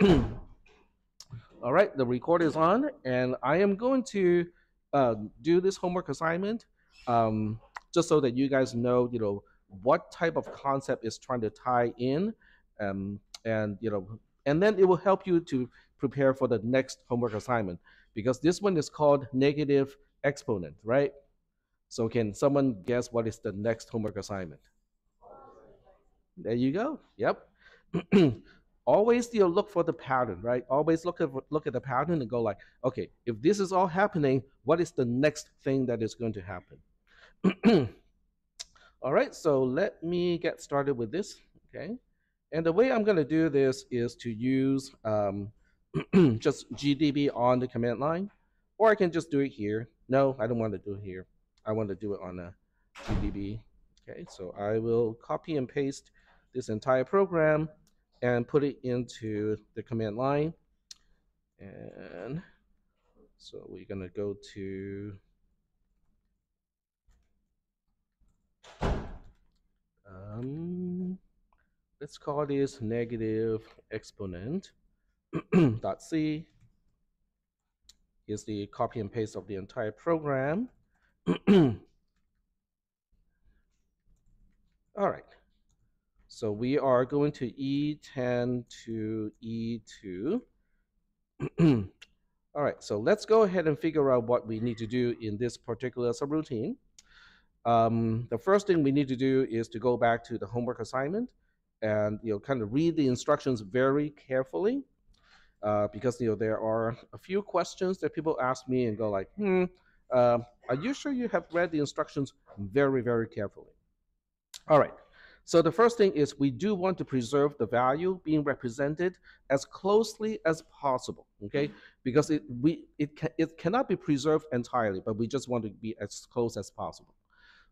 All right, the record is on, and I am going to uh, do this homework assignment um, just so that you guys know, you know, what type of concept is trying to tie in, um, and you know, and then it will help you to prepare for the next homework assignment because this one is called negative exponent, right? So can someone guess what is the next homework assignment? There you go. Yep. Always you look for the pattern, right? Always look at look at the pattern and go like, okay, if this is all happening, what is the next thing that is going to happen? all right, so let me get started with this. Okay, and the way I'm going to do this is to use um, just GDB on the command line, or I can just do it here. No, I don't want to do it here. I want to do it on a GDB. Okay, so I will copy and paste this entire program and put it into the command line. And so we're going to go to um, let's call this negative exponent dot c is the copy and paste of the entire program. All right. So we are going to E10 to E2. All right, so let's go ahead and figure out what we need to do in this particular subroutine. Um, the first thing we need to do is to go back to the homework assignment and you know kind of read the instructions very carefully uh, because you know there are a few questions that people ask me and go like, hmm, uh, are you sure you have read the instructions very very carefully? All right. So the first thing is we do want to preserve the value being represented as closely as possible, okay? Because it we it can, it cannot be preserved entirely, but we just want to be as close as possible.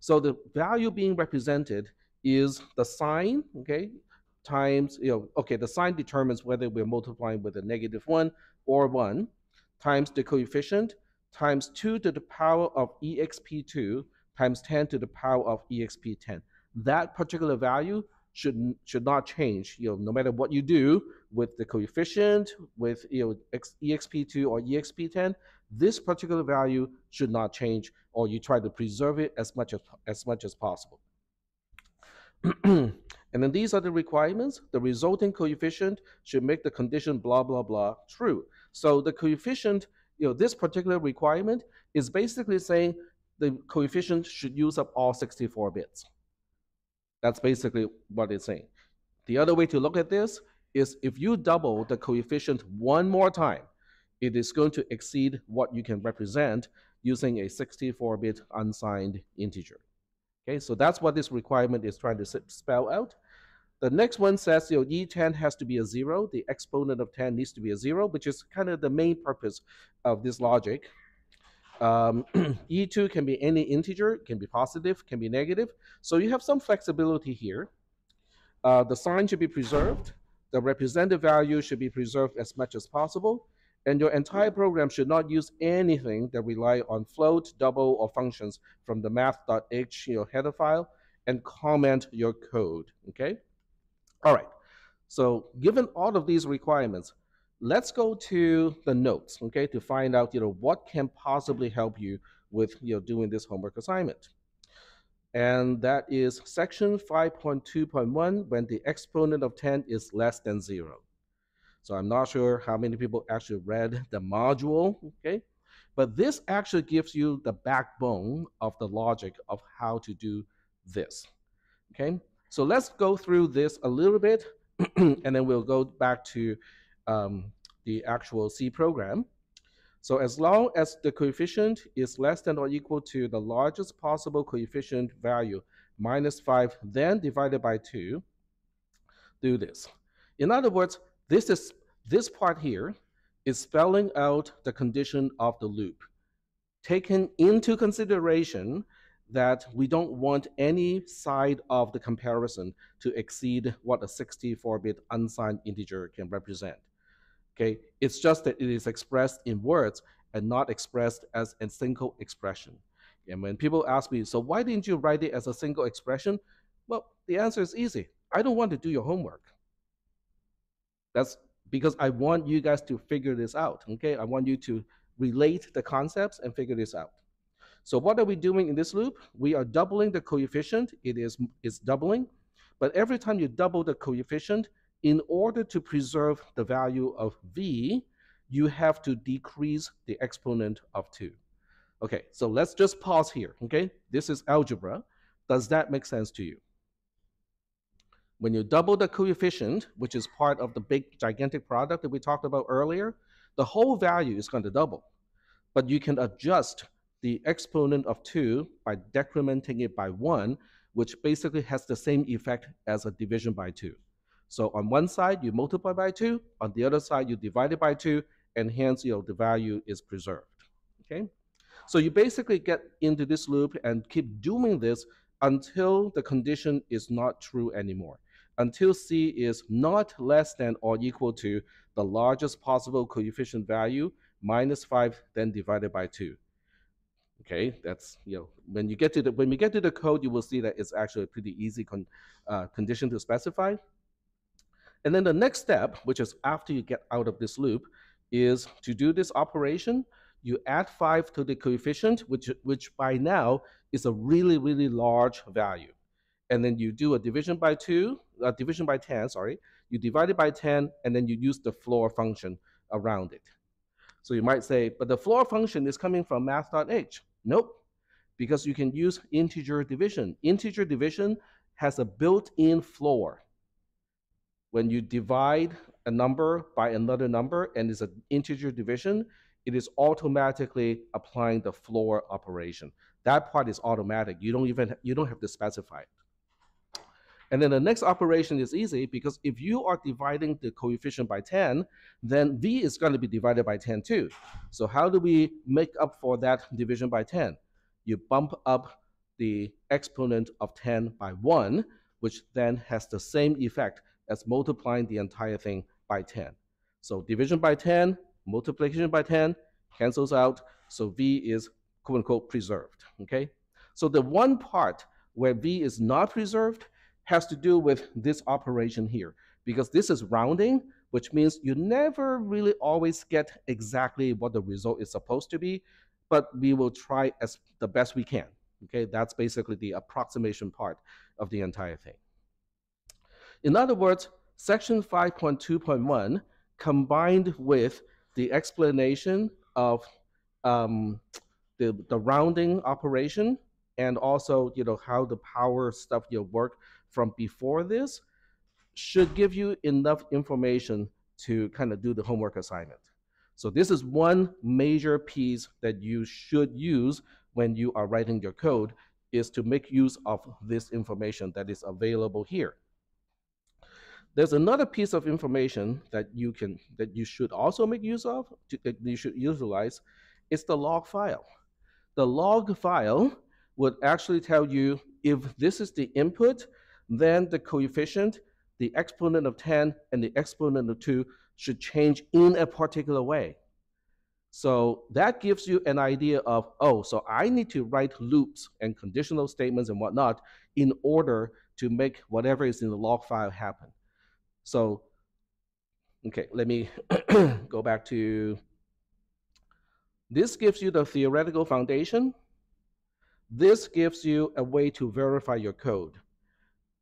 So the value being represented is the sign, okay, times you know okay the sign determines whether we're multiplying with a negative one or one times the coefficient times 2 to the power of exp2 times 10 to the power of exp10 that particular value should should not change. You know, no matter what you do with the coefficient, with you know exp2 or exp10, this particular value should not change, or you try to preserve it as much as as much as possible. and then these are the requirements. The resulting coefficient should make the condition blah blah blah true. So the coefficient, you know, this particular requirement is basically saying the coefficient should use up all 64 bits. That's basically what it's saying. The other way to look at this is if you double the coefficient one more time, it is going to exceed what you can represent using a 64-bit unsigned integer. Okay, so that's what this requirement is trying to spell out. The next one says you know, E10 has to be a zero. The exponent of 10 needs to be a zero, which is kind of the main purpose of this logic. Um, E2 can be any integer, can be positive, can be negative. So you have some flexibility here. Uh, the sign should be preserved. The represented value should be preserved as much as possible. And your entire program should not use anything that rely on float, double, or functions from the math.h you know, header file and comment your code, okay? All right, so given all of these requirements, let's go to the notes, okay, to find out, you know, what can possibly help you with, you know, doing this homework assignment. And that is section 5.2.1 when the exponent of 10 is less than zero. So I'm not sure how many people actually read the module, okay? But this actually gives you the backbone of the logic of how to do this, okay? So let's go through this a little bit, and then we'll go back to um, the actual C program. So as long as the coefficient is less than or equal to the largest possible coefficient value, minus 5, then divided by 2, do this. In other words, this, is, this part here is spelling out the condition of the loop, taking into consideration that we don't want any side of the comparison to exceed what a 64-bit unsigned integer can represent. Okay, it's just that it is expressed in words and not expressed as a single expression. And when people ask me, so why didn't you write it as a single expression? Well, the answer is easy. I don't want to do your homework. That's because I want you guys to figure this out, okay? I want you to relate the concepts and figure this out. So what are we doing in this loop? We are doubling the coefficient. It is it's doubling. But every time you double the coefficient, in order to preserve the value of v, you have to decrease the exponent of 2. Okay, so let's just pause here, okay? This is algebra. Does that make sense to you? When you double the coefficient, which is part of the big gigantic product that we talked about earlier, the whole value is going to double. But you can adjust the exponent of 2 by decrementing it by 1, which basically has the same effect as a division by 2. So on one side, you multiply by 2. On the other side, you divide it by 2, and hence you know, the value is preserved. Okay? So you basically get into this loop and keep doing this until the condition is not true anymore. Until c is not less than or equal to the largest possible coefficient value minus 5 then divided by 2. Okay, that's you know when you get to the when we get to the code, you will see that it's actually a pretty easy con, uh, condition to specify. And then the next step, which is after you get out of this loop, is to do this operation. You add five to the coefficient, which which by now is a really really large value, and then you do a division by two, a division by ten. Sorry, you divide it by ten, and then you use the floor function around it. So you might say, but the floor function is coming from math.h. Nope, because you can use integer division. Integer division has a built-in floor. When you divide a number by another number and it's an integer division, it is automatically applying the floor operation. That part is automatic. You don't even you don't have to specify it. And then the next operation is easy because if you are dividing the coefficient by 10, then v is going to be divided by 10 too. So how do we make up for that division by 10? You bump up the exponent of 10 by 1, which then has the same effect as multiplying the entire thing by 10. So division by 10, multiplication by 10 cancels out, so v is quote unquote preserved. Okay? So the one part where v is not preserved has to do with this operation here because this is rounding, which means you never really always get exactly what the result is supposed to be, but we will try as the best we can. Okay, that's basically the approximation part of the entire thing. In other words, section 5.2.1 combined with the explanation of um, the, the rounding operation and also you know how the power stuff you work from before this should give you enough information to kind of do the homework assignment. So this is one major piece that you should use when you are writing your code is to make use of this information that is available here. There's another piece of information that you can that you should also make use of, that you should utilize, it's the log file. The log file would actually tell you if this is the input, then the coefficient, the exponent of 10, and the exponent of 2 should change in a particular way. So that gives you an idea of, oh, so I need to write loops and conditional statements and whatnot in order to make whatever is in the log file happen. So, okay, let me go back to, this gives you the theoretical foundation. This gives you a way to verify your code.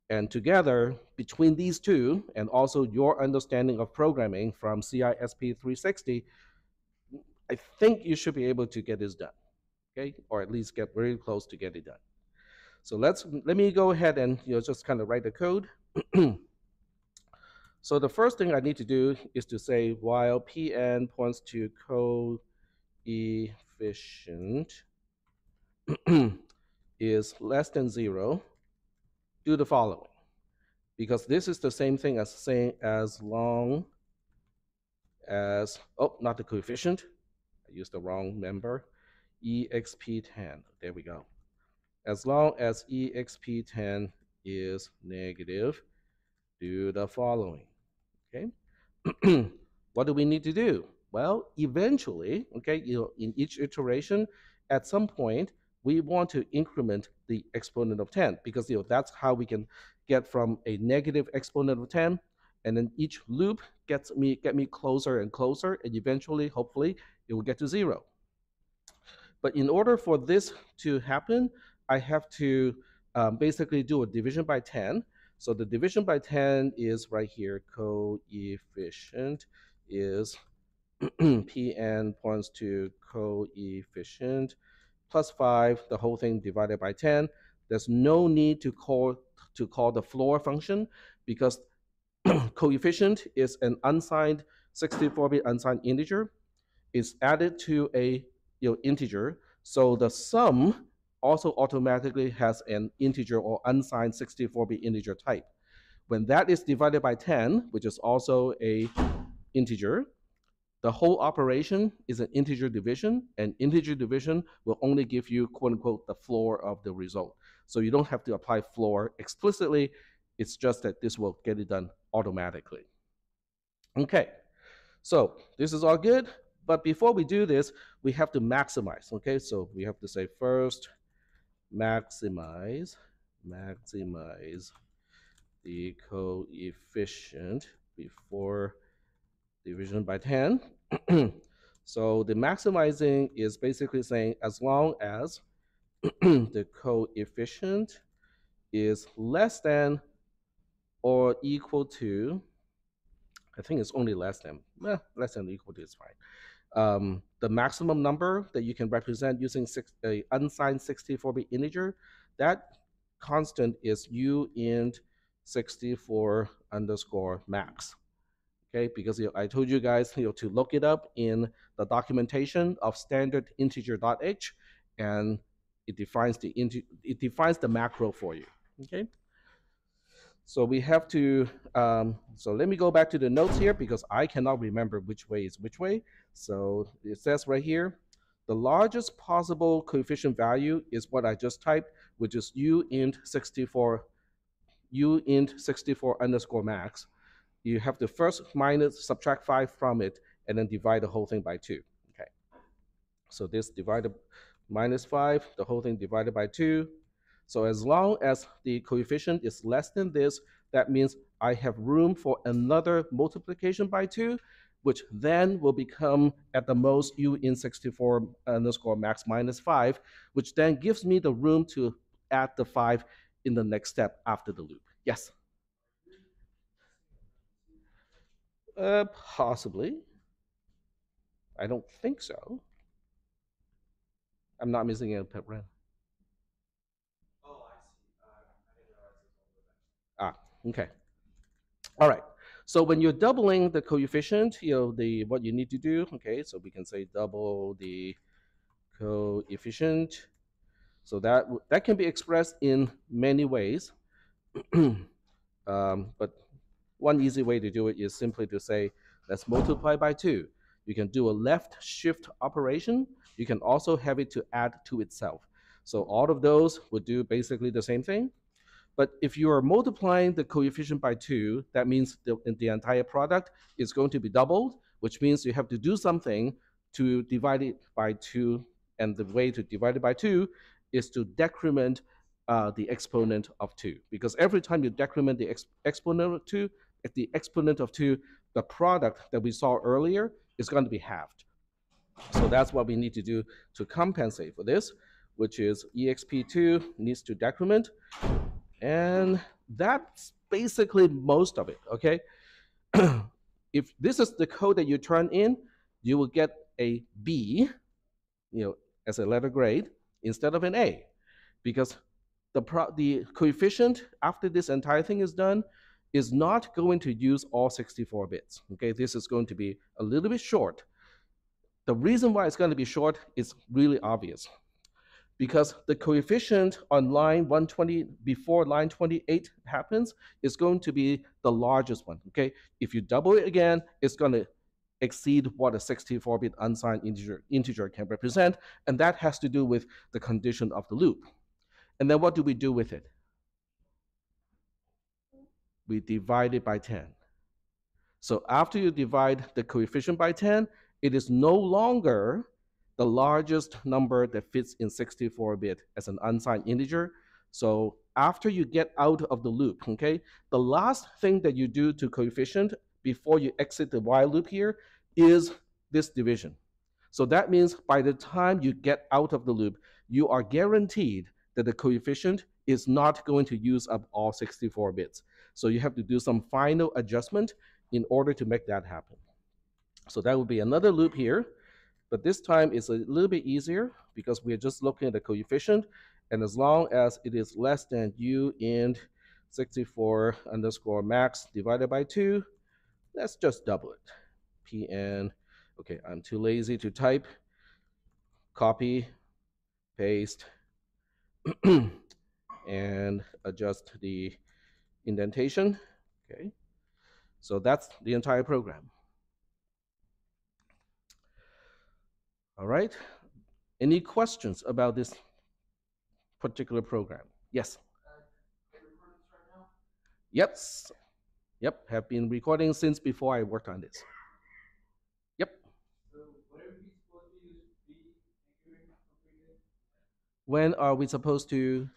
And together, between these two, and also your understanding of programming from CISP 360, I think you should be able to get this done, okay? Or at least get very close to get it done. So let's let me go ahead and you know just kind of write the code. so the first thing I need to do is to say while pn points to coefficient is less than zero, do the following. Because this is the same thing as saying as long as, oh, not the coefficient. I used the wrong member. exp10, there we go. As long as exp10 is negative, do the following, okay? what do we need to do? Well, eventually, okay, you know, in each iteration, at some point, we want to increment the exponent of 10 because you know that's how we can get from a negative exponent of 10 and then each loop gets me get me closer and closer, and eventually, hopefully, it will get to zero. But in order for this to happen, I have to um, basically do a division by 10. So the division by 10 is right here, coefficient is Pn points to coefficient plus 5, the whole thing divided by 10. There's no need to call to call the floor function because coefficient is an unsigned 64-bit unsigned integer. It's added to a you know, integer. So the sum also automatically has an integer or unsigned 64-bit integer type. When that is divided by 10, which is also a integer, the whole operation is an integer division, and integer division will only give you, quote unquote, the floor of the result. So you don't have to apply floor explicitly. It's just that this will get it done automatically. Okay, so this is all good. But before we do this, we have to maximize. Okay, so we have to say first maximize, maximize the coefficient before division by 10. so the maximizing is basically saying as long as the coefficient is less than or equal to, I think it's only less than, eh, less than or equal to is fine. Um, the maximum number that you can represent using six, a unsigned 64-bit integer, that constant is u int 64 underscore max okay? Because you know, I told you guys you know, to look it up in the documentation of standard integer.h, and it defines the it defines the macro for you, okay? So we have to, um, so let me go back to the notes here because I cannot remember which way is which way. So it says right here, the largest possible coefficient value is what I just typed, which is u int 64, u int 64 underscore max you have to first minus, subtract 5 from it, and then divide the whole thing by 2. Okay. So this divided minus 5, the whole thing divided by 2. So as long as the coefficient is less than this, that means I have room for another multiplication by 2, which then will become at the most u int 64 underscore max minus 5, which then gives me the room to add the 5 in the next step after the loop. Yes? Uh, possibly. I don't think so. I'm not missing a pet red. Oh, I see. Uh, ah, okay. All right. So when you're doubling the coefficient, you know the what you need to do. Okay, so we can say double the coefficient. So that that can be expressed in many ways. um, but one easy way to do it is simply to say, let's multiply by 2. You can do a left shift operation. You can also have it to add to itself. So all of those would do basically the same thing. But if you are multiplying the coefficient by 2, that means the, the entire product is going to be doubled, which means you have to do something to divide it by 2. And the way to divide it by 2 is to decrement uh, the exponent of 2. Because every time you decrement the ex exponent of 2, at the exponent of 2, the product that we saw earlier is going to be halved. So that's what we need to do to compensate for this, which is exp2 needs to decrement. And that's basically most of it, okay? if this is the code that you turn in, you will get a B, you know, as a letter grade instead of an A, because the, the coefficient after this entire thing is done is not going to use all 64 bits. Okay, this is going to be a little bit short. The reason why it's going to be short is really obvious. Because the coefficient on line 120 before line 28 happens is going to be the largest one. Okay, if you double it again, it's going to exceed what a 64-bit unsigned integer, integer can represent, and that has to do with the condition of the loop. And then what do we do with it? we divide it by 10. So after you divide the coefficient by 10, it is no longer the largest number that fits in 64-bit as an unsigned integer. So after you get out of the loop, okay, the last thing that you do to coefficient before you exit the while loop here is this division. So that means by the time you get out of the loop, you are guaranteed that the coefficient is not going to use up all 64 bits. So you have to do some final adjustment in order to make that happen. So that would be another loop here, but this time it's a little bit easier because we're just looking at the coefficient, and as long as it is less than u int 64 underscore max divided by 2, let's just double it. pn, okay, I'm too lazy to type, copy, paste, and adjust the indentation. Okay, so that's the entire program. All right, any questions about this particular program? Yes. Yep. Yep, have been recording since before I worked on this. Yep. When are we supposed to?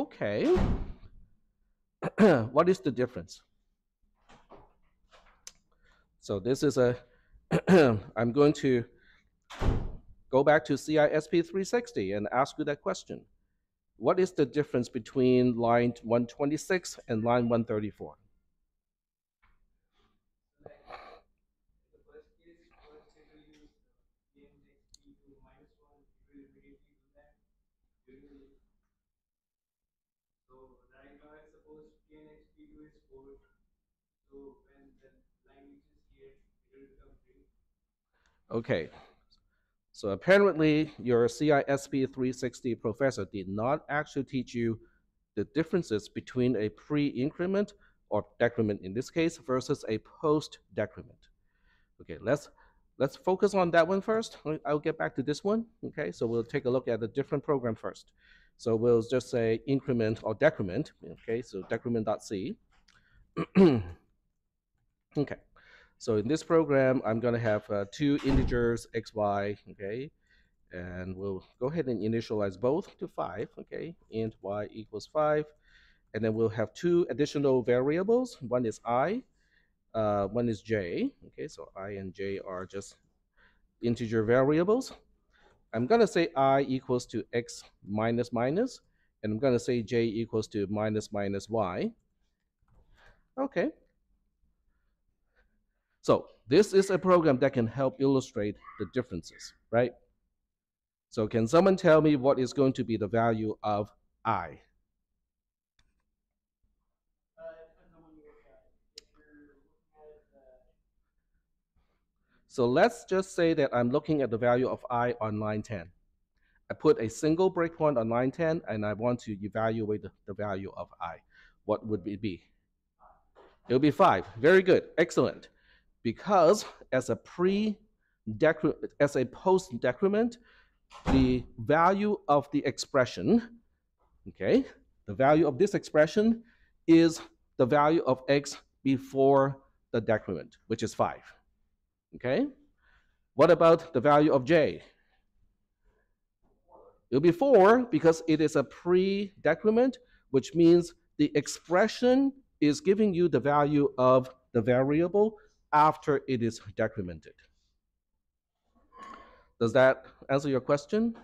Okay. what is the difference? So this is a, I'm going to go back to CISP 360 and ask you that question. What is the difference between line 126 and line 134? Okay, so apparently your CISP 360 professor did not actually teach you the differences between a pre-increment or decrement in this case versus a post-decrement. Okay, let's let's focus on that one first. I'll get back to this one. Okay, so we'll take a look at the different program first. So we'll just say increment or decrement. Okay, so decrement.c. okay. So in this program, I'm going to have uh, two integers, x, y, okay? And we'll go ahead and initialize both to 5, okay? int y equals 5. And then we'll have two additional variables. One is i, uh, one is j, okay? So i and j are just integer variables. I'm going to say i equals to x minus minus, and I'm going to say j equals to minus minus y. Okay, so this is a program that can help illustrate the differences, right? So can someone tell me what is going to be the value of i? So let's just say that I'm looking at the value of i on line 10. I put a single breakpoint on line 10 and I want to evaluate the, value of i. What would it be? It would be 5. Very good. Excellent because as a pre as a post decrement, the value of the expression, okay, the value of this expression is the value of x before the decrement, which is 5. Okay? What about the value of j? It'll be 4 because it is a pre-decrement, which means the expression is giving you the value of the variable after it is decremented. Does that answer your question?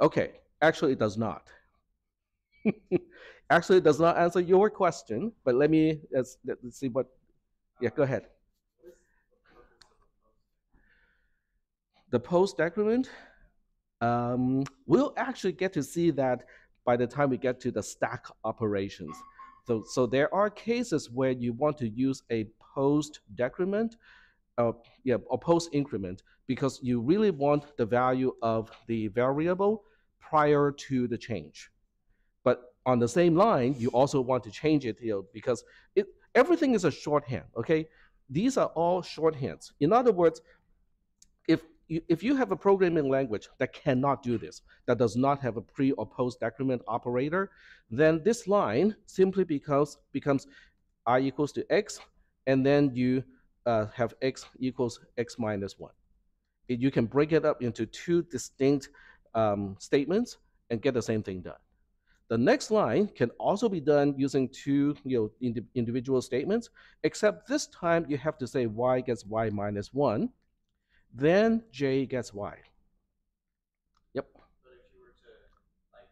Okay, actually it does not. actually it does not answer your question, but let me let's, let's see what, yeah, go ahead. The post decrement, um, we'll actually get to see that by the time we get to the stack operations. So, so there are cases where you want to use a post decrement, uh, yeah, or post increment because you really want the value of the variable prior to the change. But on the same line, you also want to change it you know, because it, everything is a shorthand, okay? These are all shorthands. In other words, if if you have a programming language that cannot do this, that does not have a pre or post decrement operator, then this line simply becomes, becomes i equals to x, and then you uh, have x equals x minus 1. It, you can break it up into two distinct um, statements and get the same thing done. The next line can also be done using two you know, indi individual statements, except this time you have to say y gets y minus 1, then j gets y. Yep. But if you were to like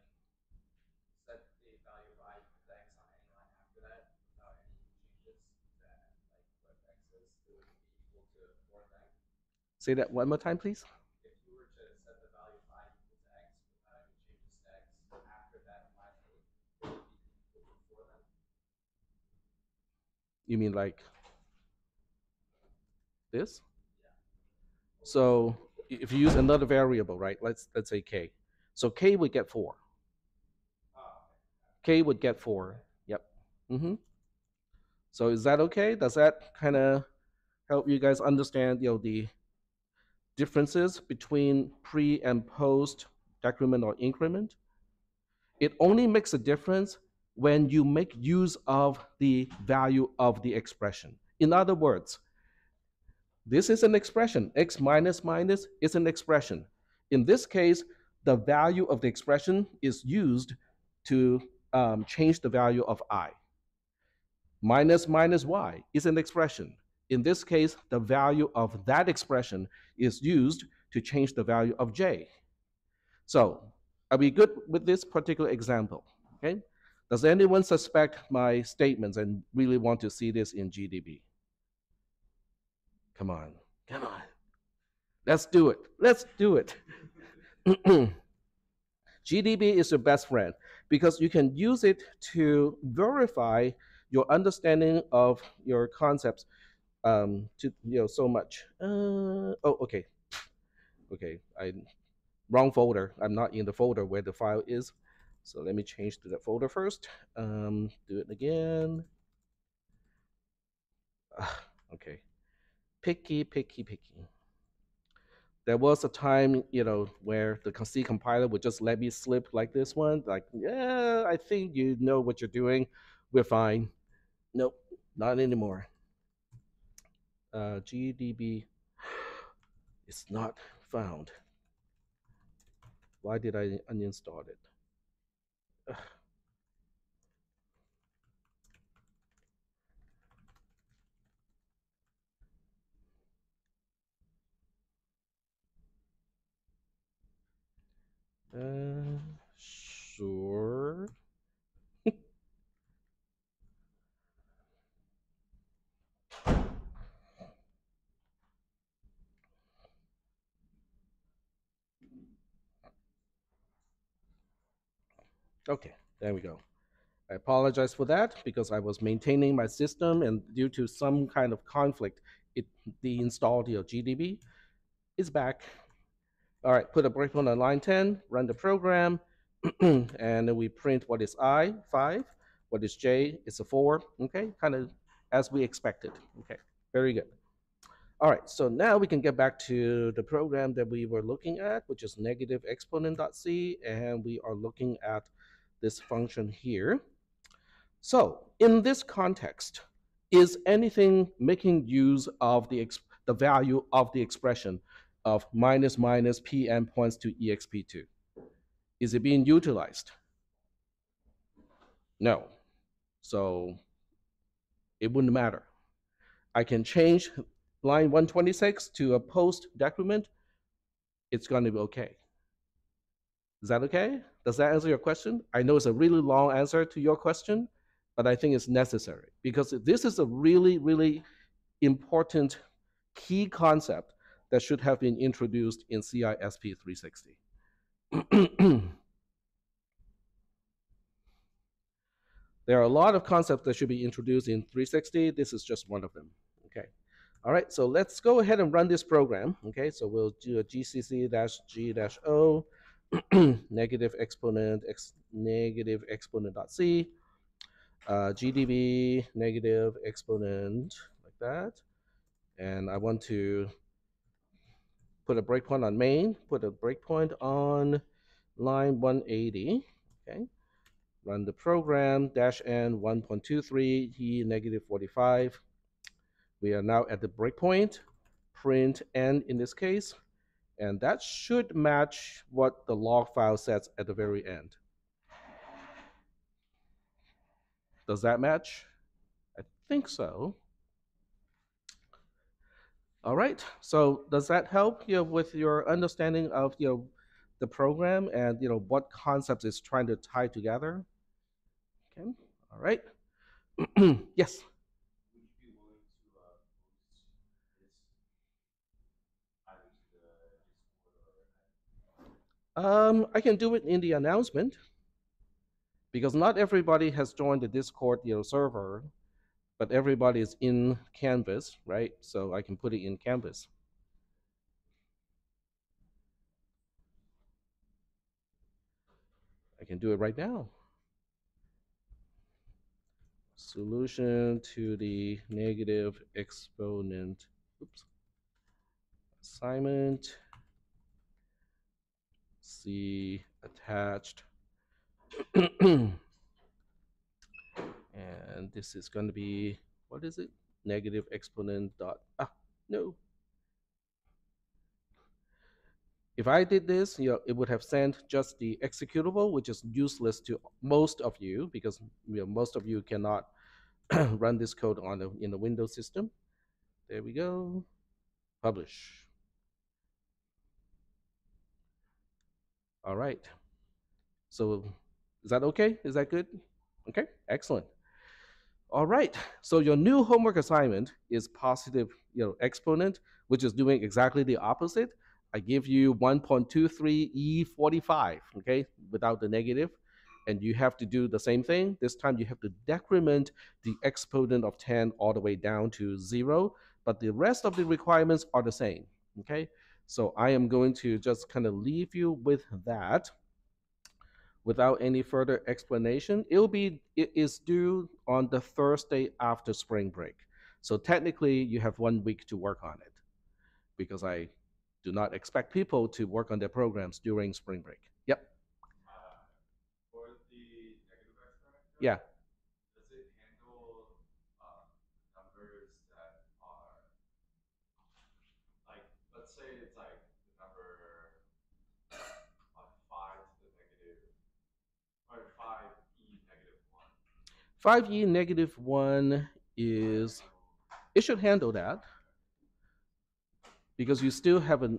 set the value of i to x on any line after that without any changes, then like what x is, it would be equal to fourth x. Say that one more time, please. If you were to set the value of i equal to x without any changes to x after that line it would be equal to fourth x. You mean like this? So if you use another variable, right? Let's let's say k. So k would get four. K would get four. Yep. Mm-hmm. So is that okay? Does that kind of help you guys understand, you know, the differences between pre and post decrement or increment? It only makes a difference when you make use of the value of the expression. In other words, this is an expression. X minus minus is an expression. In this case, the value of the expression is used to um, change the value of i. Minus minus y is an expression. In this case, the value of that expression is used to change the value of j. So, are we good with this particular example? Okay. Does anyone suspect my statements and really want to see this in GDB? Come on, come on. Let's do it. Let's do it. GDB is your best friend because you can use it to verify your understanding of your concepts um, to you know so much. Uh, oh, okay, okay. I wrong folder. I'm not in the folder where the file is. So let me change to that folder first. Um, do it again. Ah, okay. Picky, picky, picky. There was a time, you know, where the C compiler would just let me slip like this one. Like, yeah, I think you know what you're doing. We're fine. Nope, not anymore. Uh, GDB is not found. Why did I uninstall it? Ugh. Uh, sure. Okay, there we go. I apologize for that because I was maintaining my system and due to some kind of conflict, it deinstalled your GDB. It's back. All right, put a breakpoint on line 10, run the program, and then we print what is I, 5, what is J, it's a 4, okay, kind of as we expected, okay, very good. All right, so now we can get back to the program that we were looking at, which is negative exponent.c, and we are looking at this function here. So in this context, is anything making use of the, the value of the expression of minus minus pn points to exp2? Is it being utilized? No. So it wouldn't matter. I can change line 126 to a post decrement. It's going to be okay. Is that okay? Does that answer your question? I know it's a really long answer to your question, but I think it's necessary because this is a really, really important key concept that should have been introduced in CISP 360. there are a lot of concepts that should be introduced in 360. This is just one of them. Okay. All right, so let's go ahead and run this program. Okay, so we'll do a gcc-g-o negative exponent x negative exponent dot c uh, gdb negative exponent like that and I want to put a breakpoint on main put a breakpoint on line 180 okay run the program, dash n 1.23, e negative 45. We are now at the breakpoint, print n in this case, and that should match what the log file says at the very end. Does that match? I think so. All right, so does that help you know, with your understanding of you know, the program and you know what concepts it's trying to tie together? Okay, all right. yes. Um, I can do it in the announcement because not everybody has joined the Discord you know, server, but everybody is in Canvas, right? So I can put it in Canvas. I can do it right now. Solution to the negative exponent. Oops. Assignment. See attached. and this is going to be, what is it? Negative exponent dot, ah, no. If I did this, you know, it would have sent just the executable, which is useless to most of you because you know, most of you cannot run this code on the, in the Windows system. There we go. Publish. All right. So is that okay? Is that good? Okay, excellent. All right, so your new homework assignment is positive you know, exponent, which is doing exactly the opposite. I give you 1.23 E45, okay, without the negative, and you have to do the same thing. This time you have to decrement the exponent of 10 all the way down to zero, but the rest of the requirements are the same, okay? So I am going to just kind of leave you with that without any further explanation. It will be it is due on the Thursday after spring break. So technically you have one week to work on it because I do not expect people to work on their programs during spring break. Yep. uh, for the Yeah. Does it handle um, numbers that are like, let's say it's like the number on five to the negative or five e negative one. 5e negative 1 is it should handle that. Because you still have a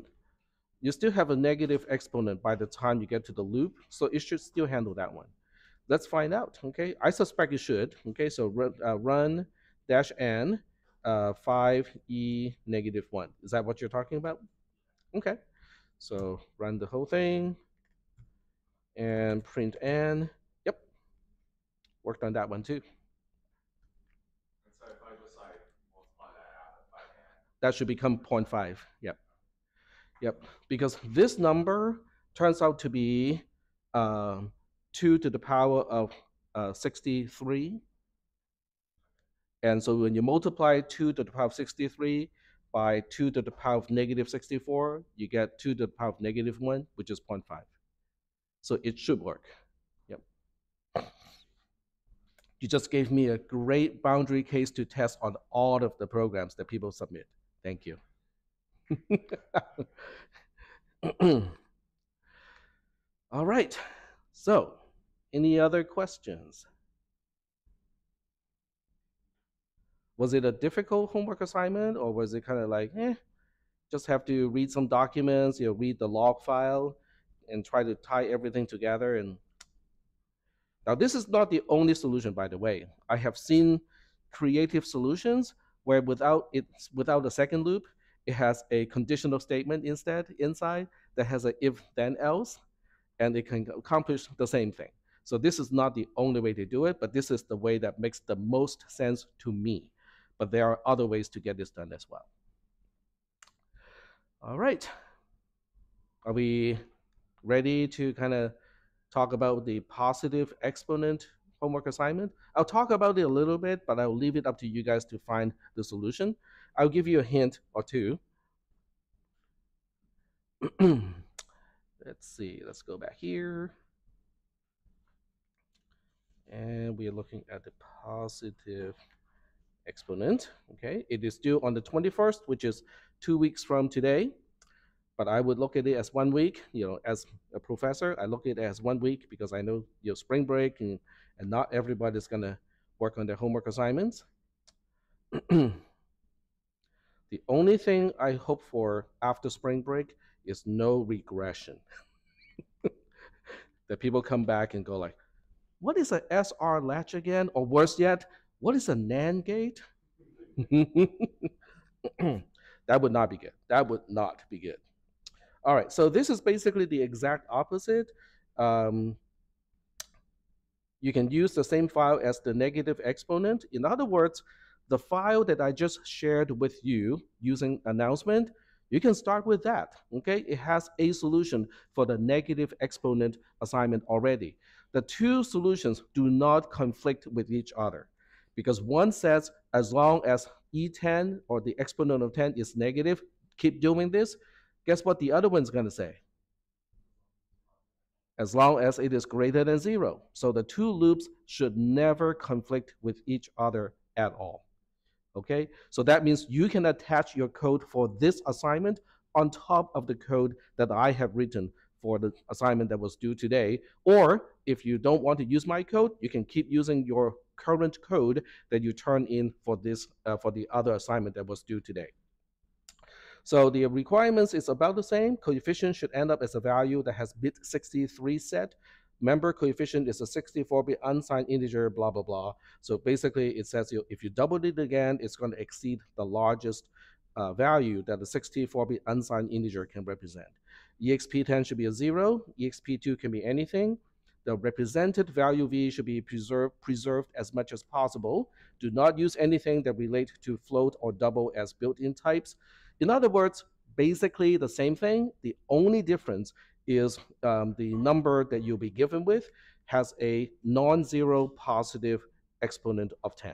you still have a negative exponent by the time you get to the loop so it should still handle that one. Let's find out okay? I suspect it should okay? So run, uh, run dash n uh, 5e negative 1 is that what you're talking about? Okay. So run the whole thing and print n worked on that one too so if I just like that out by hand, that should become 0.5. Yep. Yep. Because this number turns out to be um, 2 to the power of uh, 63. And so when you multiply 2 to the power of 63 by 2 to the power of negative 64, you get 2 to the power of negative 1, which is 0.5. So it should work. Yep. You just gave me a great boundary case to test on all of the programs that people submit. Thank you. All right. So, any other questions? Was it a difficult homework assignment or was it kind of like, eh, just have to read some documents, you know, read the log file and try to tie everything together and now, this is not the only solution, by the way. I have seen creative solutions where without it, without a second loop, it has a conditional statement instead inside that has a if then else, and it can accomplish the same thing. So this is not the only way to do it, but this is the way that makes the most sense to me. But there are other ways to get this done as well. All right. Are we ready to kind of talk about the positive exponent homework assignment. I'll talk about it a little bit, but I'll leave it up to you guys to find the solution. I'll give you a hint or two. let's see, let's go back here. And we are looking at the positive exponent. Okay, it is due on the 21st, which is two weeks from today. But I would look at it as one week. You know, as a professor, I look at it as one week because I know you know spring break and, and not everybody's gonna work on their homework assignments. the only thing I hope for after spring break is no regression. that people come back and go like, what is a SR latch again? Or worse yet, what is a NAND gate? that would not be good. That would not be good. All right, so this is basically the exact opposite. Um, you can use the same file as the negative exponent. In other words, the file that I just shared with you using announcement, you can start with that, okay? It has a solution for the negative exponent assignment already. The two solutions do not conflict with each other because one says as long as e10 or the exponent of 10 is negative, keep doing this. Guess what the other one's going to say? As long as it is greater than zero. So the two loops should never conflict with each other at all. Okay, so that means you can attach your code for this assignment on top of the code that I have written for the assignment that was due today. Or if you don't want to use my code, you can keep using your current code that you turn in for this uh, for the other assignment that was due today. So the requirements is about the same. Coefficient should end up as a value that has bit 63 set. Member coefficient is a 64-bit unsigned integer, blah, blah, blah. So basically it says you, if you double it again, it's going to exceed the largest uh, value that the 64-bit unsigned integer can represent. EXP10 should be a zero. EXP2 can be anything. The represented value v should be preserved, preserved as much as possible. Do not use anything that relate to float or double as built-in types. In other words, basically the same thing. The only difference is um, the number that you'll be given with has a non-zero positive exponent of 10.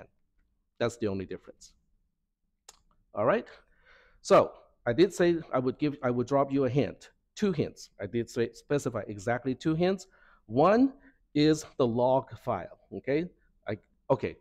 That's the only difference. All right. So I did say I would give, I would drop you a hint, two hints. I did say specify exactly two hints. One is the log file, okay? I, okay,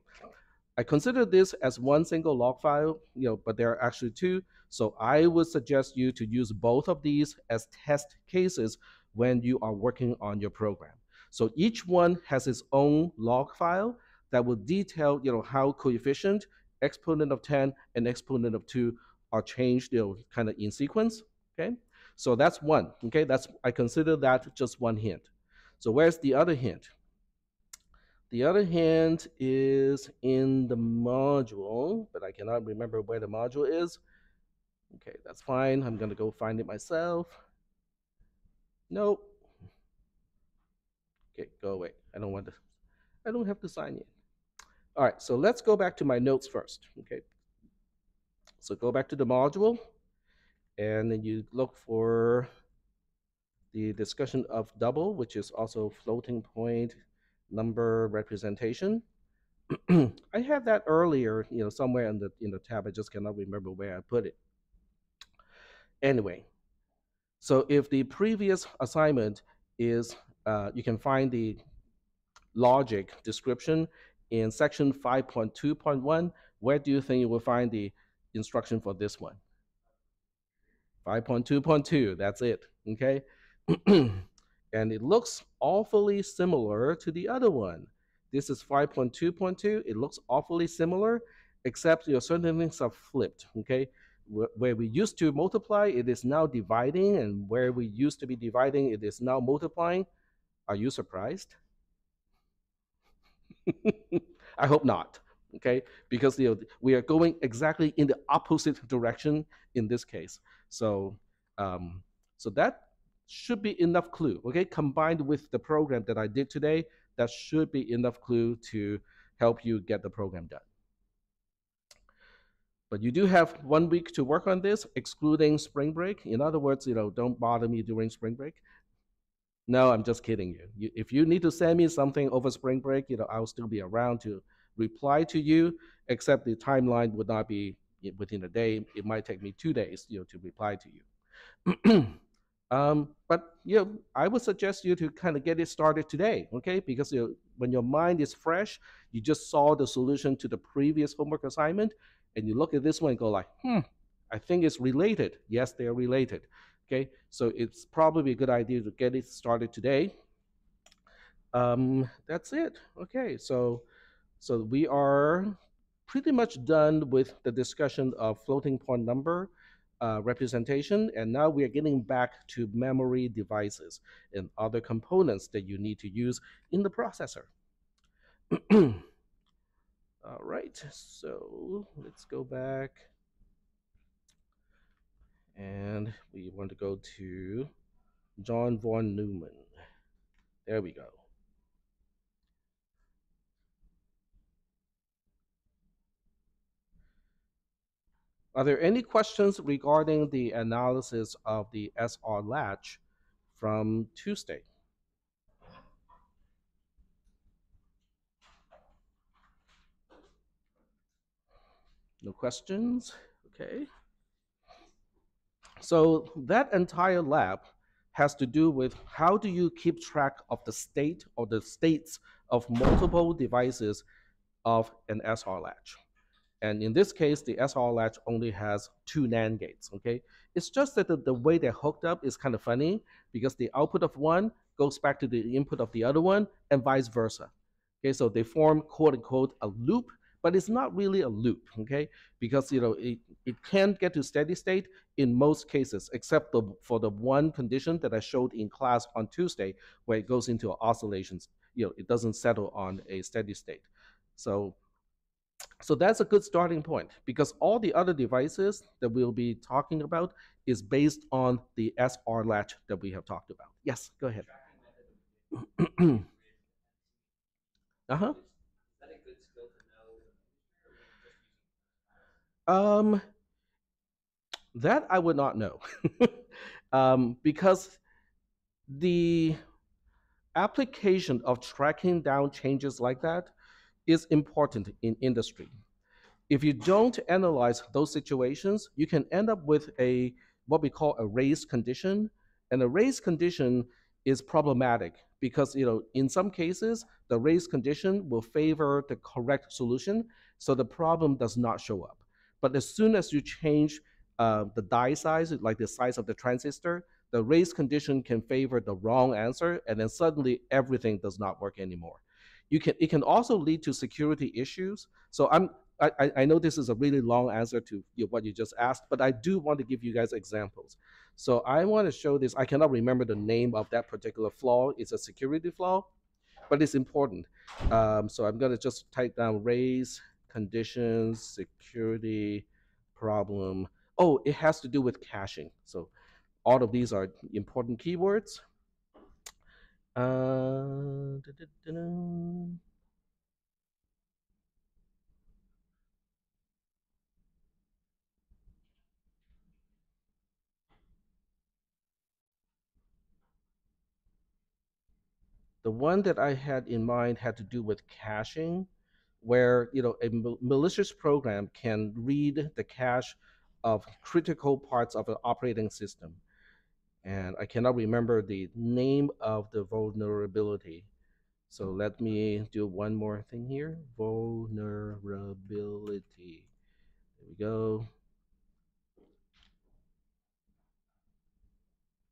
I consider this as one single log file, you know, but there are actually two. So I would suggest you to use both of these as test cases when you are working on your program. So each one has its own log file that will detail, you know, how coefficient, exponent of 10, and exponent of 2 are changed, you know, kind of in sequence, okay? So that's one, okay? That's I consider that just one hint. So where's the other hint? The other hand is in the module, but I cannot remember where the module is. Okay, that's fine. I'm going to go find it myself. Nope. Okay, go away. I don't want to, I don't have to sign in. All right, so let's go back to my notes first. Okay, so go back to the module, and then you look for the discussion of double, which is also floating point number representation. I had that earlier, you know, somewhere in the in the tab. I just cannot remember where I put it. Anyway, so if the previous assignment is, uh, you can find the logic description in section 5.2.1. Where do you think you will find the instruction for this one? 5.2.2, that's it, okay? and it looks awfully similar to the other one. This is 5.2.2. It looks awfully similar, except you know, certain things are flipped. Okay, where we used to multiply, it is now dividing, and where we used to be dividing, it is now multiplying. Are you surprised? I hope not. Okay, because you know, we are going exactly in the opposite direction in this case. So, um, so that should be enough clue, okay? Combined with the program that I did today, that should be enough clue to help you get the program done. But you do have one week to work on this, excluding spring break. In other words, you know, don't bother me during spring break. No, I'm just kidding you. you. If you need to send me something over spring break, you know, I'll still be around to reply to you, except the timeline would not be within a day. It might take me two days, you know, to reply to you. Um, but you know, I would suggest you to kind of get it started today, okay? Because you know, when your mind is fresh, you just saw the solution to the previous homework assignment, and you look at this one and go like, hmm, I think it's related. Yes, they are related. Okay, so it's probably a good idea to get it started today. Um, that's it. Okay, so so we are pretty much done with the discussion of floating point number uh, representation, and now we are getting back to memory devices and other components that you need to use in the processor. All right, so let's go back. And we want to go to John von Neumann. There we go. Are there any questions regarding the analysis of the SR latch from Tuesday? No questions? Okay. So that entire lab has to do with how do you keep track of the state or the states of multiple devices of an SR latch. And in this case, the SR latch only has two NAND gates, okay? It's just that the, the way they're hooked up is kind of funny because the output of one goes back to the input of the other one and vice versa. Okay, so they form quote unquote a loop but it's not really a loop, okay? Because you know it, it can get to steady state in most cases, except the, for the one condition that I showed in class on Tuesday, where it goes into oscillations. You know, it doesn't settle on a steady state. So, so that's a good starting point because all the other devices that we'll be talking about is based on the SR latch that we have talked about. Yes, go ahead. uh-huh. Um, that I would not know, um, because the application of tracking down changes like that is important in industry. If you don't analyze those situations, you can end up with a what we call a race condition, and a race condition is problematic because you know in some cases the race condition will favor the correct solution, so the problem does not show up. But as soon as you change uh, the die size, like the size of the transistor, the race condition can favor the wrong answer, and then suddenly everything does not work anymore. You can it can also lead to security issues. So I'm I, I know this is a really long answer to what you just asked, but I do want to give you guys examples. So I want to show this. I cannot remember the name of that particular flaw. It's a security flaw, but it's important. Um, so I'm going to just type down race conditions, security, problem. Oh, it has to do with caching. So all of these are important keywords. Uh, da, da, da, the one that I had in mind had to do with caching where you know a malicious program can read the cache of critical parts of an operating system. And I cannot remember the name of the vulnerability. So let me do one more thing here. Vulnerability. There we go.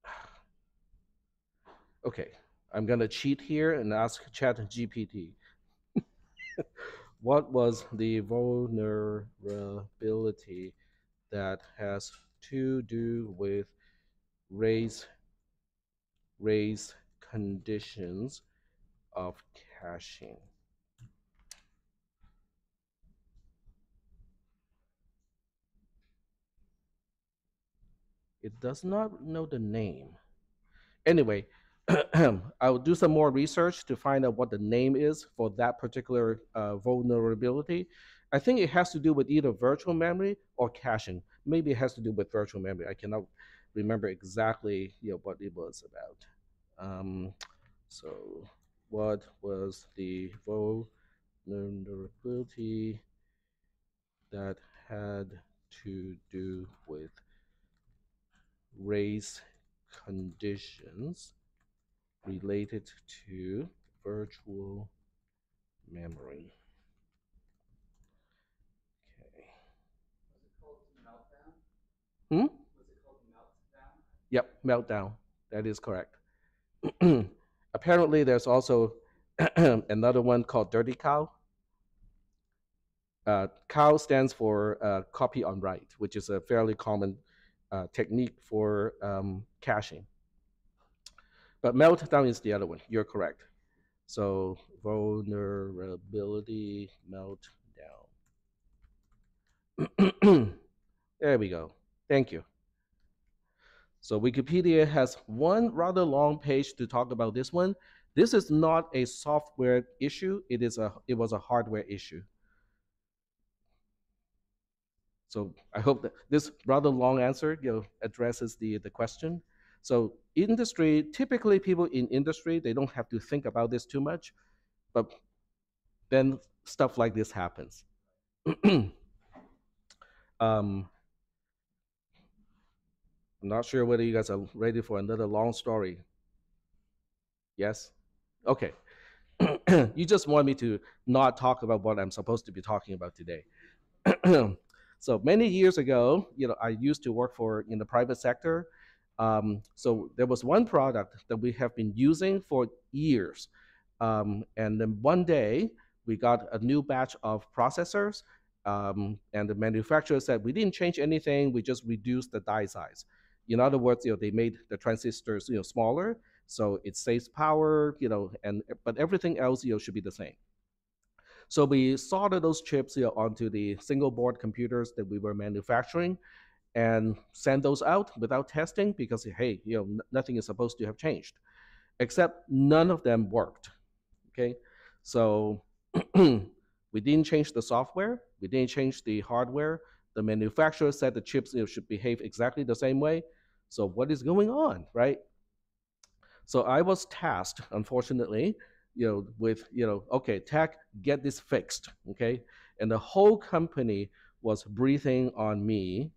Okay, I'm gonna cheat here and ask ChatGPT. what was the vulnerability that has to do with race race conditions of caching. It does not know the name. Anyway, I will do some more research to find out what the name is for that particular uh, vulnerability. I think it has to do with either virtual memory or caching. Maybe it has to do with virtual memory. I cannot remember exactly you know, what it was about. Um, so what was the vulnerability that had to do with race conditions related to virtual memory. Okay. Was it called meltdown? Hmm? Was it called meltdown? Yep, meltdown. That is correct. Apparently, there's also another one called dirty cow. Uh, cow stands for uh, copy on write, which is a fairly common uh, technique for um, caching. But meltdown is the other one. You're correct. So vulnerability meltdown. there we go. Thank you. So Wikipedia has one rather long page to talk about this one. This is not a software issue. It is a it was a hardware issue. So I hope that this rather long answer you know, addresses the, the question. So industry, typically people in industry, they don't have to think about this too much, but then stuff like this happens. um, I'm not sure whether you guys are ready for another long story. Yes? Okay. you just want me to not talk about what I'm supposed to be talking about today. so many years ago, you know, I used to work for in the private sector. Um, so there was one product that we have been using for years. Um, and then one day we got a new batch of processors um, and the manufacturer said, we didn't change anything, we just reduced the die size. In other words, you know, they made the transistors, you know, smaller, so it saves power, you know, and but everything else, you know, should be the same. So we soldered those chips, you know, onto the single board computers that we were manufacturing, and send those out without testing because hey, you know, nothing is supposed to have changed, except none of them worked. Okay, so we didn't change the software, we didn't change the hardware, the manufacturer said the chips should behave exactly the same way. So what is going on, right? So I was tasked, unfortunately, you know, with you know, okay, tech, get this fixed, okay, and the whole company was breathing on me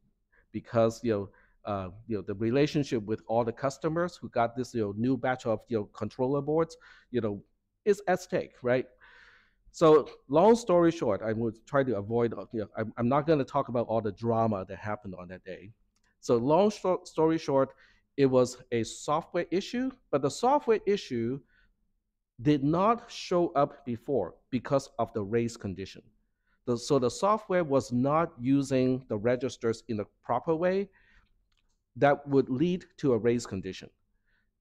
because you know. Uh, you know the relationship with all the customers who got this you know new batch of you know controller boards you know is at stake right so long story short, I would try to avoid, uh, you know, I'm, I'm not going to talk about all the drama that happened on that day. So long story short, it was a software issue, but the software issue did not show up before because of the race condition. The, so the software was not using the registers in the proper way that would lead to a race condition.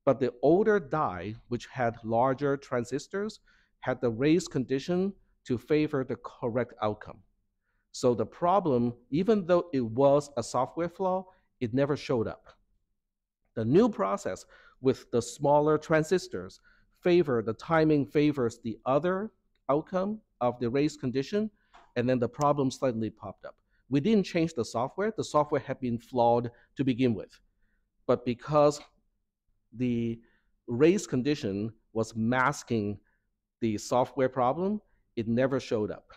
But the older die, which had larger transistors, had the race condition to favor the correct outcome. So the problem, even though it was a software flaw, it never showed up. The new process with the smaller transistors favor, the timing favors the other outcome of the race condition, and then the problem suddenly popped up. We didn't change the software. The software had been flawed to begin with. But because the race condition was masking the software problem, it never showed up.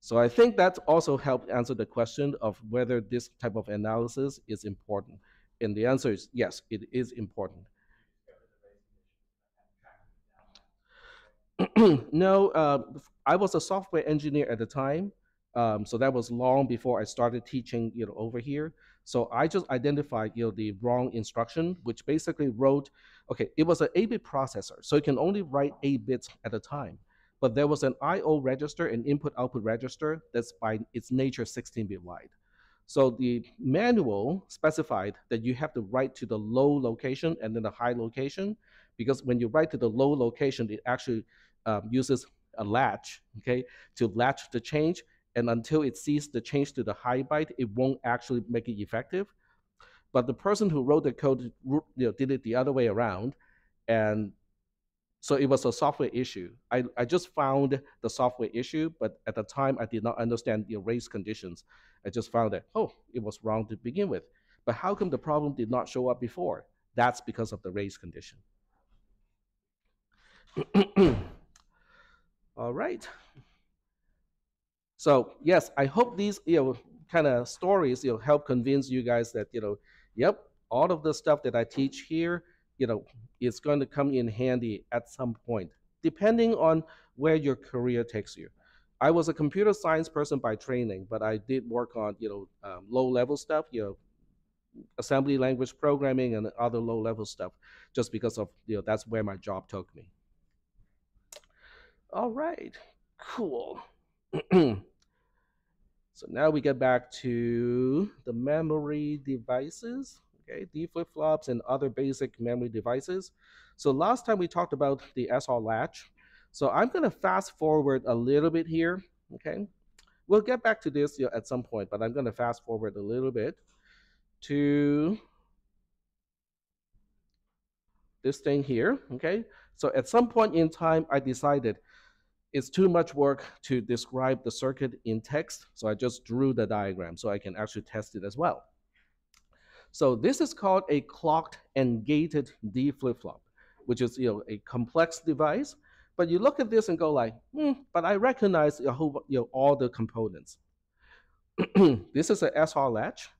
So I think that also helped answer the question of whether this type of analysis is important. And the answer is yes, it is important. no, uh, I was a software engineer at the time, um, so that was long before I started teaching, you know, over here. So I just identified, you know, the wrong instruction, which basically wrote, okay, it was an 8-bit processor, so it can only write 8 bits at a time. But there was an I/O register, an input-output register that's by its nature 16-bit wide. So the manual specified that you have to write to the low location and then the high location, because when you write to the low location, it actually um, uses a latch, okay, to latch the change and until it sees the change to the high byte, it won't actually make it effective. But the person who wrote the code you know, did it the other way around, and so it was a software issue. I, I just found the software issue, but at the time I did not understand the race conditions. I just found that, oh, it was wrong to begin with. But how come the problem did not show up before? That's because of the race condition. All right. So yes, I hope these you know kind of stories you know help convince you guys that you know, yep, all of the stuff that I teach here, you know, is going to come in handy at some point depending on where your career takes you. I was a computer science person by training, but I did work on you know um, low level stuff, you know, assembly language programming and other low level stuff, just because of you know that's where my job took me. All right, cool. so now we get back to the memory devices, okay, D flip-flops and other basic memory devices. So last time we talked about the SR latch. So I'm going to fast forward a little bit here, okay? We'll get back to this at some point, but I'm going to fast forward a little bit to this thing here, okay? So at some point in time, I decided it's too much work to describe the circuit in text, so I just drew the diagram so I can actually test it as well. So this is called a clocked and gated D flip-flop, which is you know a complex device. But you look at this and go like, hmm, but I recognize whole, you know, all the components. this is a SR latch.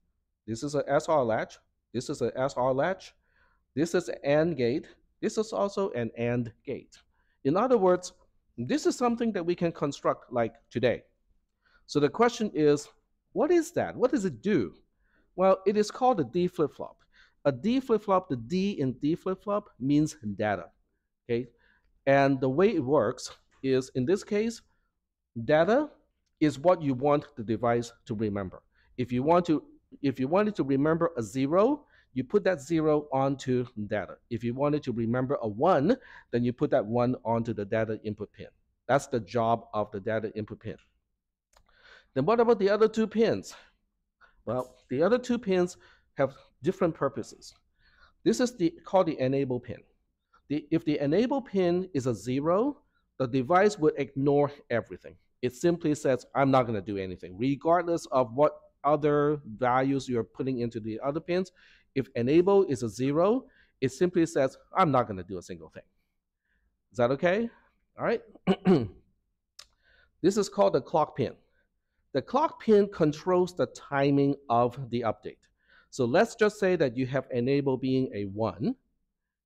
This is a SR latch. This is a SR latch. This is an AND gate. This is also an AND gate. In other words, this is something that we can construct like today. So the question is, what is that? What does it do? Well, it is called a D flip-flop. A D flip-flop, the D in D flip-flop means data. Okay, and the way it works is, in this case, data is what you want the device to remember. If you want to, if you wanted to remember a zero, you put that zero onto data. If you wanted to remember a one, then you put that one onto the data input pin. That's the job of the data input pin. Then what about the other two pins? Well, the other two pins have different purposes. This is the, called the enable pin. The, if the enable pin is a zero, the device would ignore everything. It simply says, I'm not going to do anything, regardless of what other values you're putting into the other pins. If enable is a zero, it simply says, I'm not going to do a single thing. Is that okay? All right. this is called the clock pin. The clock pin controls the timing of the update. So let's just say that you have enable being a one,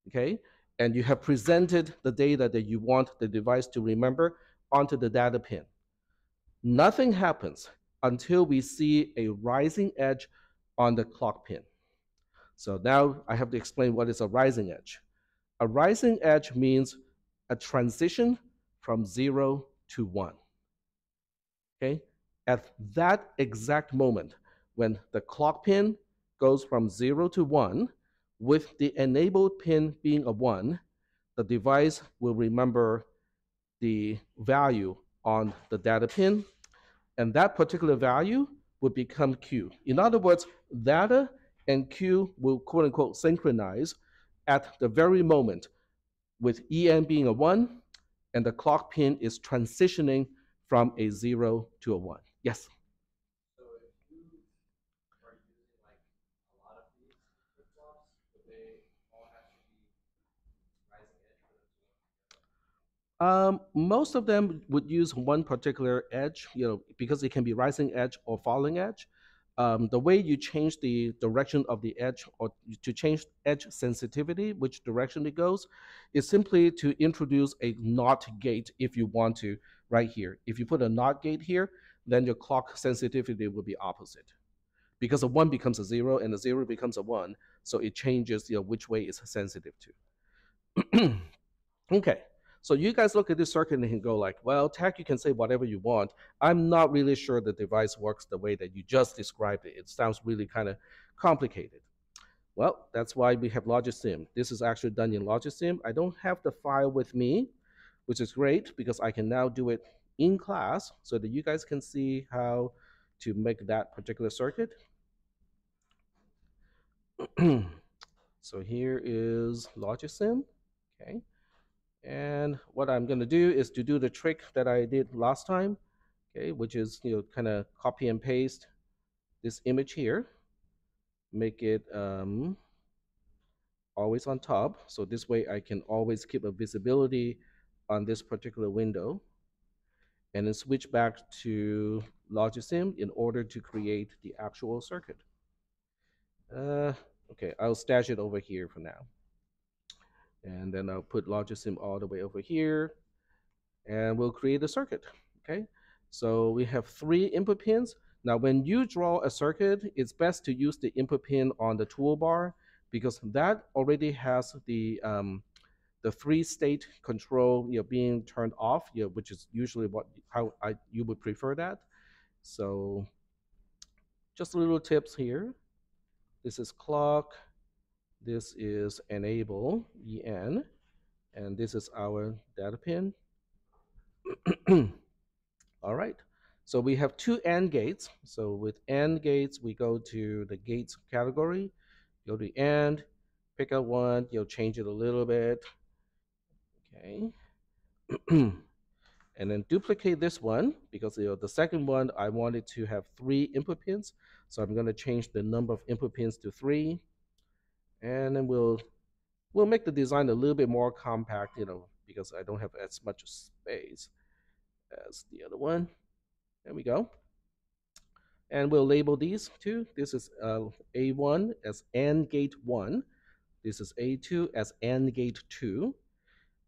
okay? And you have presented the data that you want the device to remember onto the data pin. Nothing happens until we see a rising edge on the clock pin. So now I have to explain what is a rising edge. A rising edge means a transition from zero to one. Okay? At that exact moment, when the clock pin goes from zero to one, with the enabled pin being a one, the device will remember the value on the data pin, and that particular value would become Q. In other words, data and Q will quote unquote synchronize at the very moment with EN being a 1 and the clock pin is transitioning from a 0 to a 1. Yes? So you are using like a lot of these flip flops, they all have to be rising edge for them to Um, most of them would use one particular edge, you know, because it can be rising edge or falling edge um, the way you change the direction of the edge or to change edge sensitivity, which direction it goes, is simply to introduce a NOT gate if you want to right here. If you put a NOT gate here, then your clock sensitivity will be opposite. Because a one becomes a zero and a zero becomes a one, so it changes you know, which way it's sensitive to. okay. So you guys look at this circuit and go like, well, Tech, you can say whatever you want. I'm not really sure the device works the way that you just described it. It sounds really kind of complicated. Well, that's why we have Logisim. This is actually done in Logisim. I don't have the file with me, which is great because I can now do it in class so that you guys can see how to make that particular circuit. so here is Logisim, okay? And what I'm going to do is to do the trick that I did last time, okay, which is you know kind of copy and paste this image here, make it um, always on top. So this way I can always keep a visibility on this particular window and then switch back to Logisim in order to create the actual circuit. Uh, okay, I'll stash it over here for now. And then I'll put Logisim all the way over here. and we'll create a circuit. Okay, so we have three input pins. Now, when you draw a circuit, it's best to use the input pin on the toolbar because that already has the um, the three state control you know, being turned off, you know, which is usually what how I you would prefer that. So just a little tips here. This is clock. This is enable en, and this is our data pin. All right. So we have two AND gates. So with AND gates, we go to the gates category, go to AND, pick out one, you'll change it a little bit. Okay. and then duplicate this one because you know, the second one, I wanted to have three input pins. So I'm going to change the number of input pins to three. And then we'll we'll make the design a little bit more compact, you know, because I don't have as much space as the other one. There we go. And we'll label these two. This is uh, A1 as AND gate 1. This is A2 as AND gate 2.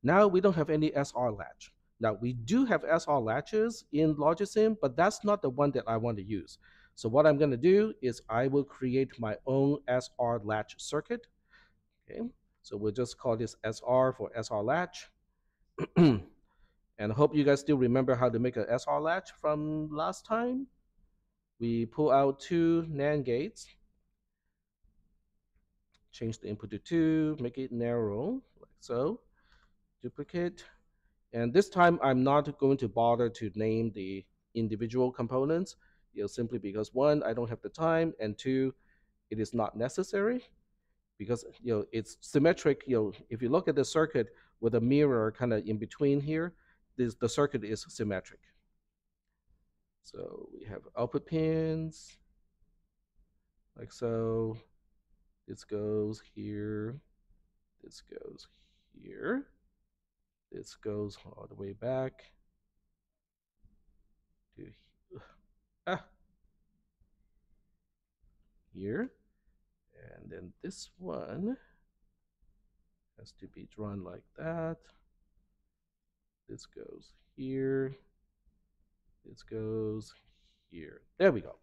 Now we don't have any SR latch. Now we do have SR latches in Logisim, but that's not the one that I want to use. So what I'm going to do is I will create my own SR latch circuit. Okay, so we'll just call this SR for SR latch. And I hope you guys still remember how to make an SR latch from last time. We pull out two NAND gates, change the input to two, make it narrow, like so, duplicate. And this time I'm not going to bother to name the individual components, you know, simply because one, I don't have the time, and two, it is not necessary because you know it's symmetric. You know, if you look at the circuit with a mirror kind of in between here, this, the circuit is symmetric. So we have output pins, like so. This goes here. This goes here. This goes all the way back to ah, here. And then this one has to be drawn like that. This goes here. This goes here. There we go.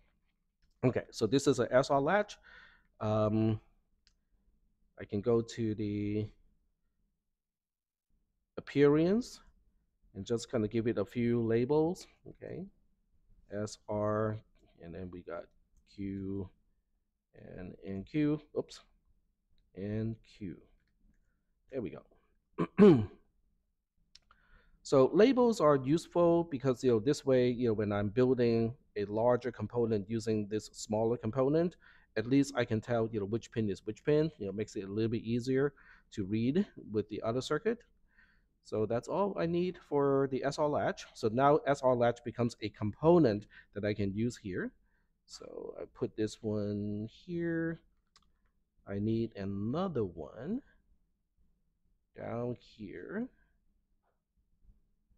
Okay, so this is an SR latch. Um, I can go to the appearance and just kind of give it a few labels. Okay, SR, and then we got Q and NQ. Oops, NQ. There we go. So labels are useful because you know this way you know when I'm building a larger component using this smaller component, at least I can tell you know which pin is which pin. You know makes it a little bit easier to read with the other circuit. So that's all I need for the SR latch. So now SR latch becomes a component that I can use here. So I put this one here. I need another one down here.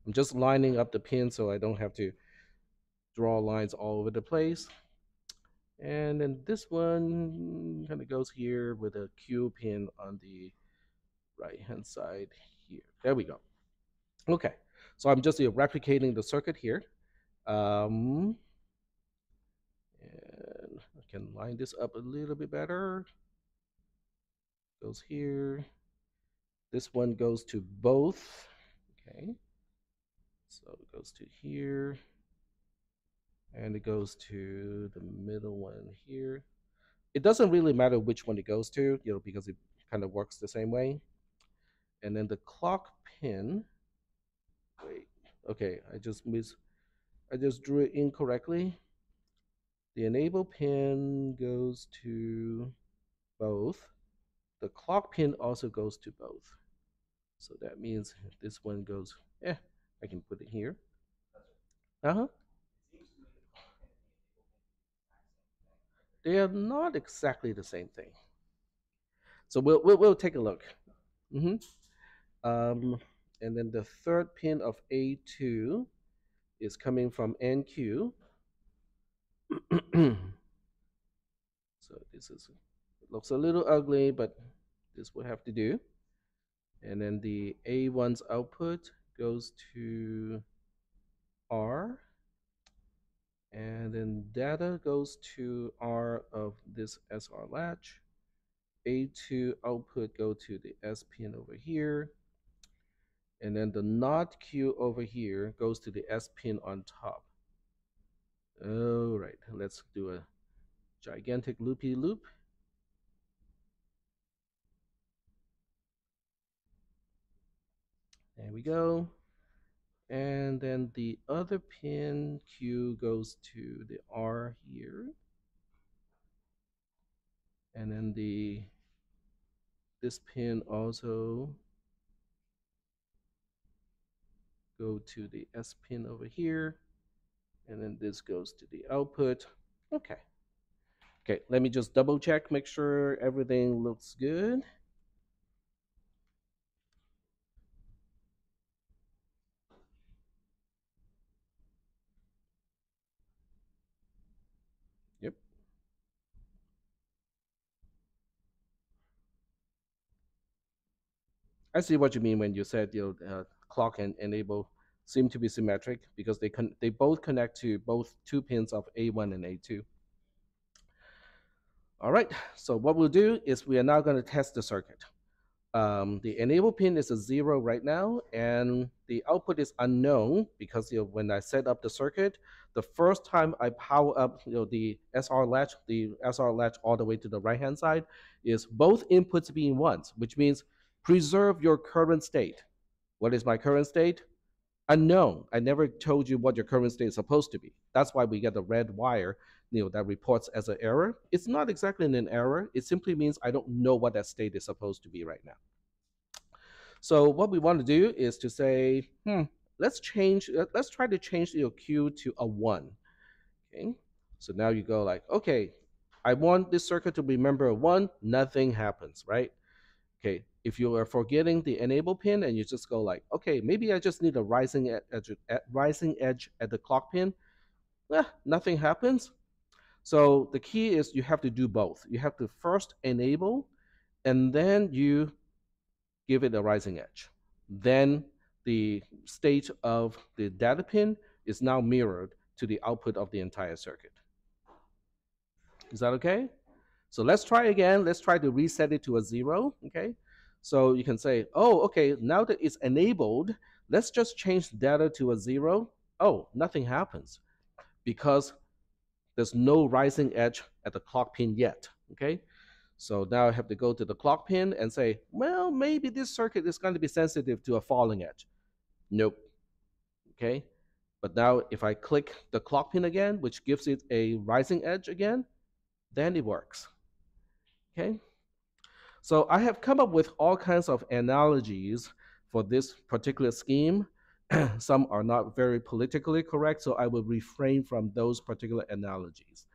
I'm just lining up the pin so I don't have to draw lines all over the place. And then this one kind of goes here with a Q pin on the right hand side here. There we go. Okay, so I'm just replicating the circuit here. Um, and I can line this up a little bit better. Goes here. This one goes to both. Okay. So it goes to here. And it goes to the middle one here. It doesn't really matter which one it goes to, you know, because it kind of works the same way. And then the clock pin, wait, okay, I just miss, I just drew it incorrectly. The enable pin goes to both. The clock pin also goes to both. So that means this one goes, yeah, I can put it here. Uh-huh. They are not exactly the same thing. So we'll, we'll, we'll take a look. Mm -hmm. Um, and then the third pin of A2 is coming from NQ. so this is, looks a little ugly, but this will have to do. And then the A1's output goes to R, and then data goes to R of this SR latch. A2 output go to the S pin over here. And then the NOT Q over here goes to the S pin on top. All right, let's do a gigantic loopy loop. There we go. And then the other pin Q goes to the R here. And then the this pin also go to the S pin over here. And then this goes to the output. Okay. Okay, let me just double check, make sure everything looks good. Yep. I see what you mean when you said you know, uh, clock and enable seem to be symmetric because they they both connect to both two pins of A1 and A2. All right, so what we'll do is we are now going to test the circuit. Um, the enable pin is a zero right now, and the output is unknown because you know, when I set up the circuit, the first time I power up you know, the SR latch, the SR latch all the way to the right-hand side, is both inputs being ones, which means preserve your current state. What is my current state? Unknown. I never told you what your current state is supposed to be. That's why we get the red wire you know, that reports as an error. It's not exactly an error. It simply means I don't know what that state is supposed to be right now. So what we want to do is to say, hmm, let's change, let's try to change your Q to a one. Okay, so now you go like, okay, I want this circuit to remember a one, nothing happens, right? Okay, if you are forgetting the enable pin and you just go like, okay, maybe I just need a rising edge, rising edge at the clock pin, eh, nothing happens. So the key is you have to do both. You have to first enable, and then you give it a rising edge. Then the state of the data pin is now mirrored to the output of the entire circuit. Is that okay? So let's try again. Let's try to reset it to a zero, okay? So you can say, oh, okay, now that it's enabled, let's just change the data to a zero. Oh, nothing happens because there's no rising edge at the clock pin yet, okay? So now I have to go to the clock pin and say, well, maybe this circuit is going to be sensitive to a falling edge. Nope, okay? But now if I click the clock pin again, which gives it a rising edge again, then it works, okay? So I have come up with all kinds of analogies for this particular scheme. Some are not very politically correct, so I will refrain from those particular analogies.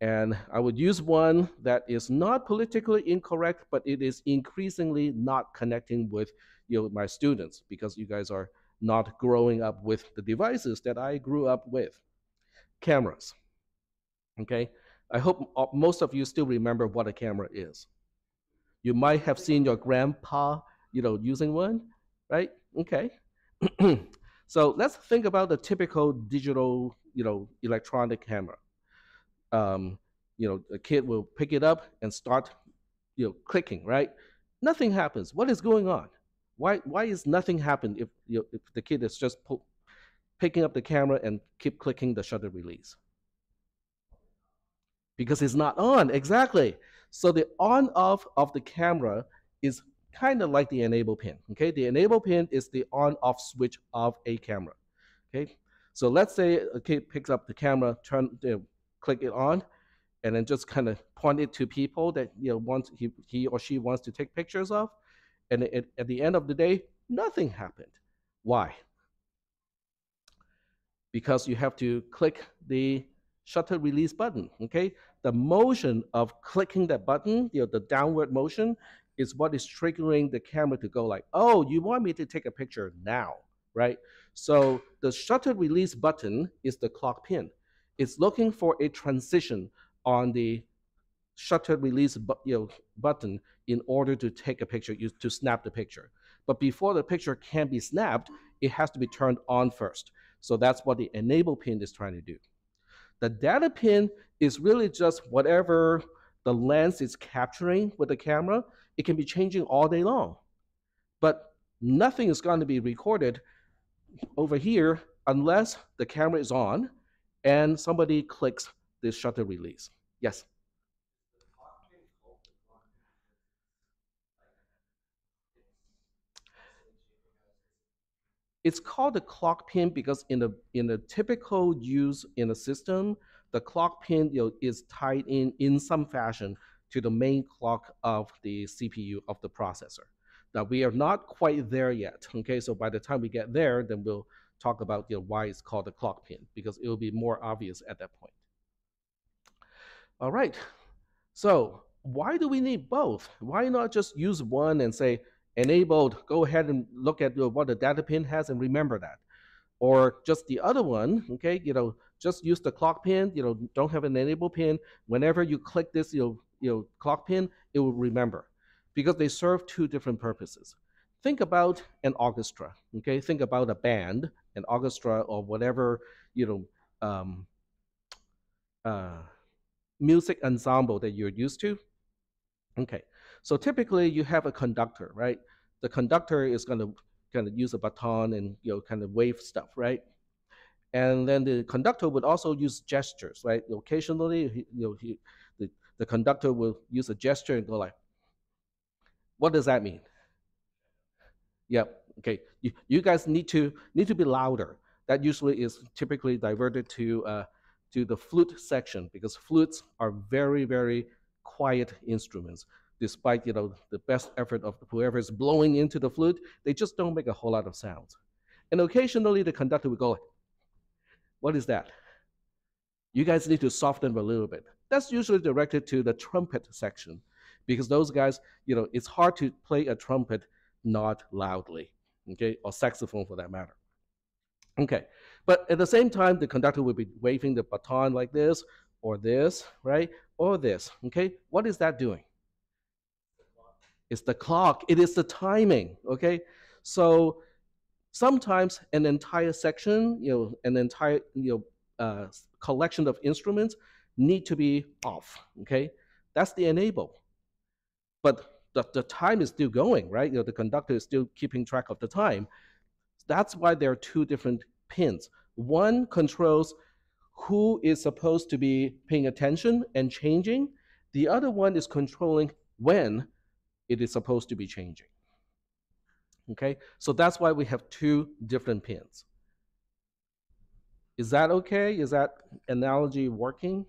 And I would use one that is not politically incorrect, but it is increasingly not connecting with you know, my students because you guys are not growing up with the devices that I grew up with. Cameras. Okay, I hope most of you still remember what a camera is. You might have seen your grandpa, you know, using one, right? Okay. so let's think about the typical digital, you know, electronic camera. Um, you know, a kid will pick it up and start, you know, clicking, right? Nothing happens. What is going on? Why why is nothing happen if you know, if the kid is just picking up the camera and keep clicking the shutter release? Because it's not on. Exactly. So the on off of the camera is kind of like the enable pin. Okay, the enable pin is the on off switch of a camera. Okay, so let's say a kid picks up the camera, turn, uh, click it on, and then just kind of point it to people that you know want he, he or she wants to take pictures of, and it, at the end of the day, nothing happened. Why? Because you have to click the shutter release button, okay? The motion of clicking that button, you know, the downward motion is what is triggering the camera to go like, oh, you want me to take a picture now, right? So the shutter release button is the clock pin. It's looking for a transition on the shutter release bu- you know, button in order to take a picture, you, to snap the picture. But before the picture can be snapped, it has to be turned on first. So that's what the enable pin is trying to do. The data pin is really just whatever the lens is capturing with the camera. It can be changing all day long. But nothing is going to be recorded over here unless the camera is on and somebody clicks the shutter release. Yes? The clock pin called the clock pin because, like, it's called the clock pin because in the in the typical use in the system, the clock pin you know, is tied in in some fashion to the main clock of the CPU of the processor. Now we are not quite there yet. Okay, so by the time we get there, then we'll talk about you know, why it's called the clock pin because it will be more obvious at that point. All right, so why do we need both? Why not just use one and say enabled, go ahead and look at what the data pin has and remember that. Or just the other one, okay, you know, just use the clock pin, you know, don't have an enable pin. Whenever you click this, you know, you know, clock pin, it will remember because they serve two different purposes. Think about an orchestra, okay? Think about a band, an orchestra, or whatever, you know, um, uh, music ensemble that you're used to. Okay, so typically you have a conductor, right? The conductor is going to kind of use a baton and you know kind of wave stuff, right? And then the conductor would also use gestures, right? Occasionally, he, you know, he, the, the conductor will use a gesture and go like, what does that mean? Yep. Okay. You, you guys need to need to be louder. That usually is typically diverted to uh, to the flute section because flutes are very very quiet instruments. Despite you know the best effort of whoever is blowing into the flute, they just don't make a whole lot of sounds. And occasionally the conductor will go "What is that?" You guys need to soften a little bit. That's usually directed to the trumpet section because those guys, you know, it's hard to play a trumpet not loudly, okay, or saxophone for that matter. Okay, but at the same time, the conductor will be waving the baton like this, or this, right, or this, okay? What is that doing? It's the clock, it is the timing, okay? So sometimes an entire section, you know, an entire, you know, uh, collection of instruments need to be off, okay? That's the enable. But the, the time is still going, right? You know, the conductor is still keeping track of the time. That's why there are two different pins. One controls who is supposed to be paying attention and changing. The other one is controlling when it is supposed to be changing. Okay, so that's why we have two different pins. Is that okay? Is that analogy working?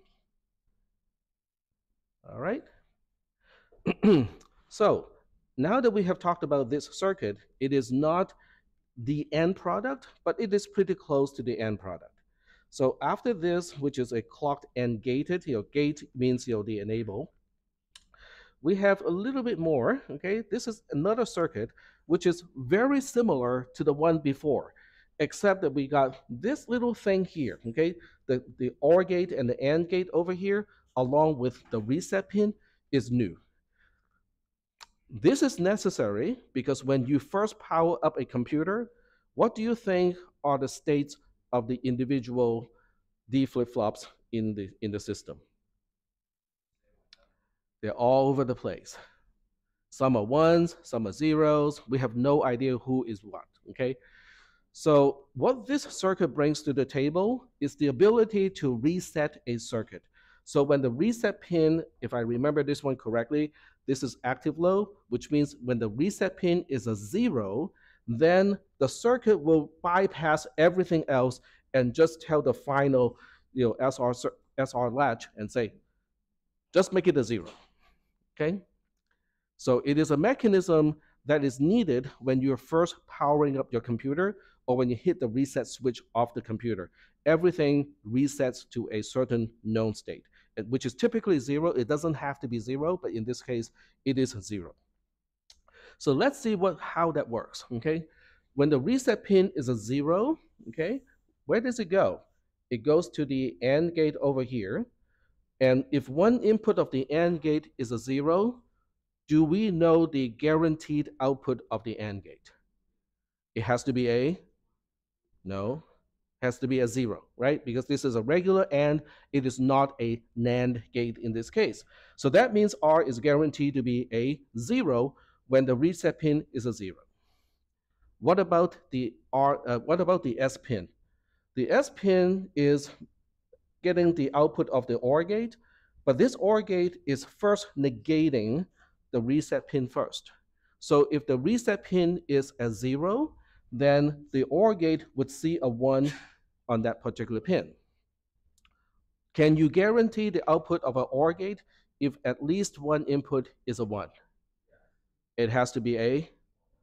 All right. so now that we have talked about this circuit, it is not the end product, but it is pretty close to the end product. So after this, which is a clocked and gated, you know, gate means you know the enable. We have a little bit more. Okay, this is another circuit which is very similar to the one before, except that we got this little thing here. Okay, the the OR gate and the AND gate over here, along with the reset pin, is new. This is necessary because when you first power up a computer, what do you think are the states of the individual D flip-flops in the, in the system? They're all over the place. Some are ones, some are zeros. We have no idea who is what, okay? So what this circuit brings to the table is the ability to reset a circuit. So when the reset pin, if I remember this one correctly, this is active low, which means when the reset pin is a zero, then the circuit will bypass everything else and just tell the final you know, SR, SR latch and say, just make it a zero, okay? So it is a mechanism that is needed when you're first powering up your computer or when you hit the reset switch off the computer. Everything resets to a certain known state eh, which is typically zero. It doesn't have to be zero, but in this case, it is zero. So let's see what how that works, okay? When the reset pin is a zero, okay, where does it go? It goes to the AND gate over here. And if one input of the AND gate is a zero, do we know the guaranteed output of the AND gate? It has to be a, no, has to be a zero, right? Because this is a regular AND, it is not a NAND gate in this case. So that means R is guaranteed to be a zero when the reset pin is a zero. What about the R, uh, what about the S pin? The S pin is getting the output of the OR gate, but this OR gate is first negating the reset pin first. So if the reset pin is a zero, then the OR gate would see a 1 on that particular pin. Can you guarantee the output of an OR gate if at least one input is a 1? It has to be a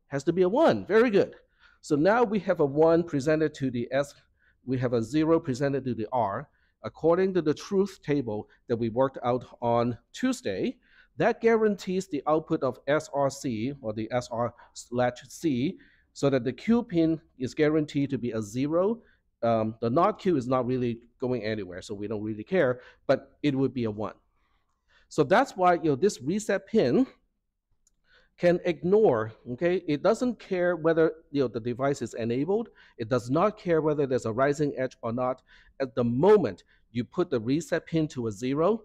has to be a 1. Very good. So now we have a 1 presented to the S, we have a 0 presented to the R. According to the truth table that we worked out on Tuesday, that guarantees the output of SRC or the SR slash C so that the Q pin is guaranteed to be a zero. Um, the not Q is not really going anywhere, so we don't really care, but it would be a one. So that's why you know this reset pin can ignore, okay? It doesn't care whether you know the device is enabled. It does not care whether there's a rising edge or not. At the moment you put the reset pin to a zero,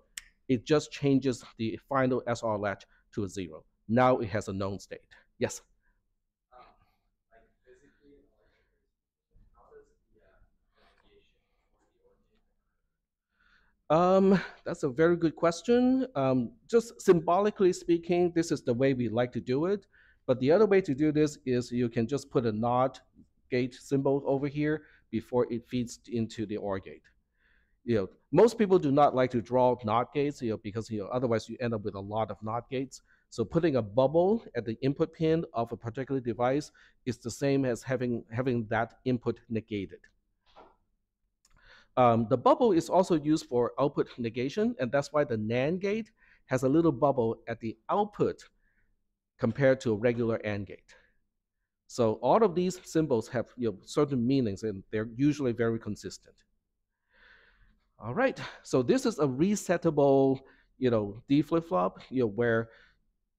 it just changes the final SR latch to a zero. Now it has a known state. Yes? Um, that's a very good question. Um, just symbolically speaking, this is the way we like to do it. But the other way to do this is you can just put a NOT gate symbol over here before it feeds into the OR gate. You know, most people do not like to draw NOT gates, you know, because you know otherwise you end up with a lot of NOT gates. So putting a bubble at the input pin of a particular device is the same as having having that input negated. Um, the bubble is also used for output negation, and that's why the NAND gate has a little bubble at the output compared to a regular AND gate. So all of these symbols have you know, certain meanings, and they're usually very consistent. All right, so this is a resettable, you know, D flip-flop, you know, where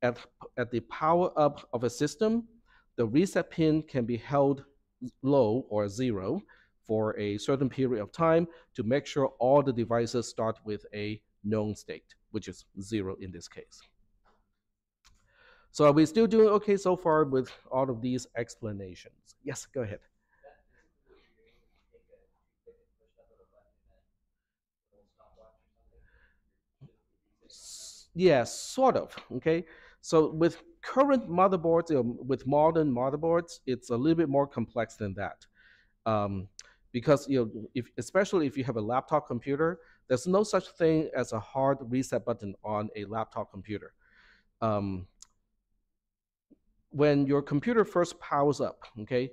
at, at the power up of a system, the reset pin can be held low or zero, for a certain period of time to make sure all the devices start with a known state, which is zero in this case. So are we still doing okay so far with all of these explanations? Yes, go ahead. Yes, sort of. Okay, so with current motherboards, you know, with modern motherboards, it's a little bit more complex than that. Um, because you know, if, especially if you have a laptop computer, there's no such thing as a hard reset button on a laptop computer. Um, when your computer first powers up, okay,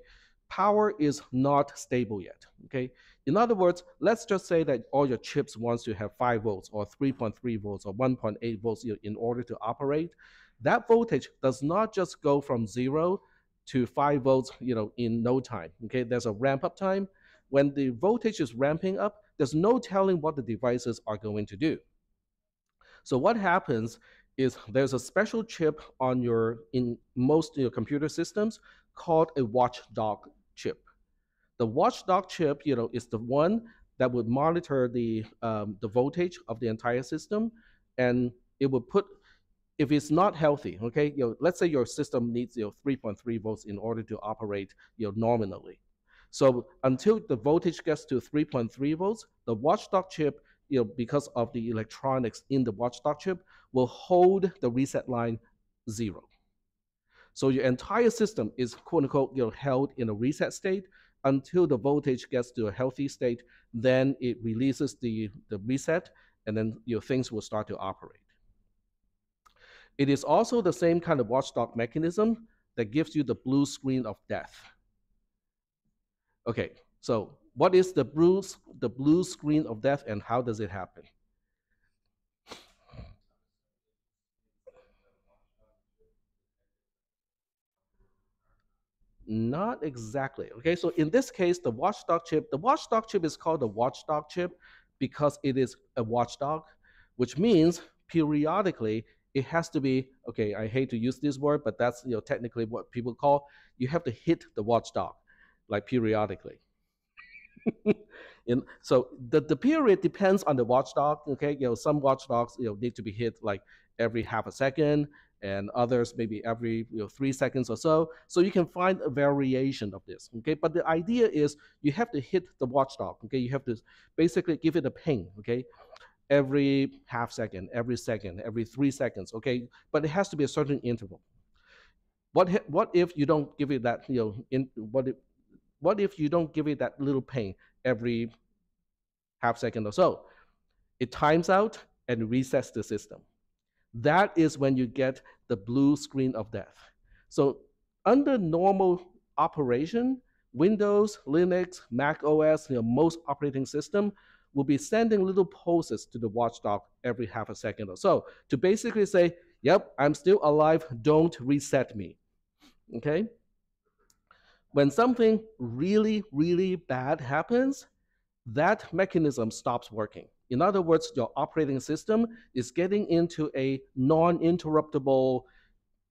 power is not stable yet, okay? In other words, let's just say that all your chips wants to have 5 volts or 3.3 volts or 1.8 volts in order to operate. That voltage does not just go from 0 to 5 volts, you know, in no time, okay? There's a ramp up time when the voltage is ramping up, there's no telling what the devices are going to do. So what happens is there's a special chip on your in most your computer systems called a watchdog chip. The watchdog chip, you know, is the one that would monitor the um, the voltage of the entire system, and it would put if it's not healthy, okay, you know, let's say your system needs you know 3.3 volts in order to operate you know nominally. So until the voltage gets to 3.3 volts, the watchdog chip, you know, because of the electronics in the watchdog chip, will hold the reset line zero. So your entire system is quote unquote you know, held in a reset state until the voltage gets to a healthy state. Then it releases the, the reset, and then your things will start to operate. It is also the same kind of watchdog mechanism that gives you the blue screen of death. Okay, so what is the blue, the blue screen of death and how does it happen? Not exactly. Okay, so in this case, the watchdog chip, the watchdog chip is called the watchdog chip because it is a watchdog. which means periodically it has to be okay. I hate to use this word, but that's you know technically what people call you have to hit the watchdog, like periodically. In, so the, the period depends on the watchdog. Okay, you know some watchdogs you know need to be hit like every half a second, and others maybe every you know three seconds or so. So you can find a variation of this. Okay, but the idea is you have to hit the watchdog. Okay, you have to basically give it a ping. Okay, every half second, every second, every three seconds. Okay, but it has to be a certain interval. What what if you don't give it that you know in what if what if you don't give it that little ping every half second or so? It times out and resets the system. That is when you get the blue screen of death. So under normal operation, Windows, Linux, Mac OS, you know, most operating system will be sending little pulses to the watchdog every half a second or so to basically say, yep, I'm still alive, don't reset me. Okay? When something really, really bad happens, that mechanism stops working. In other words, your operating system is getting into a non-interruptible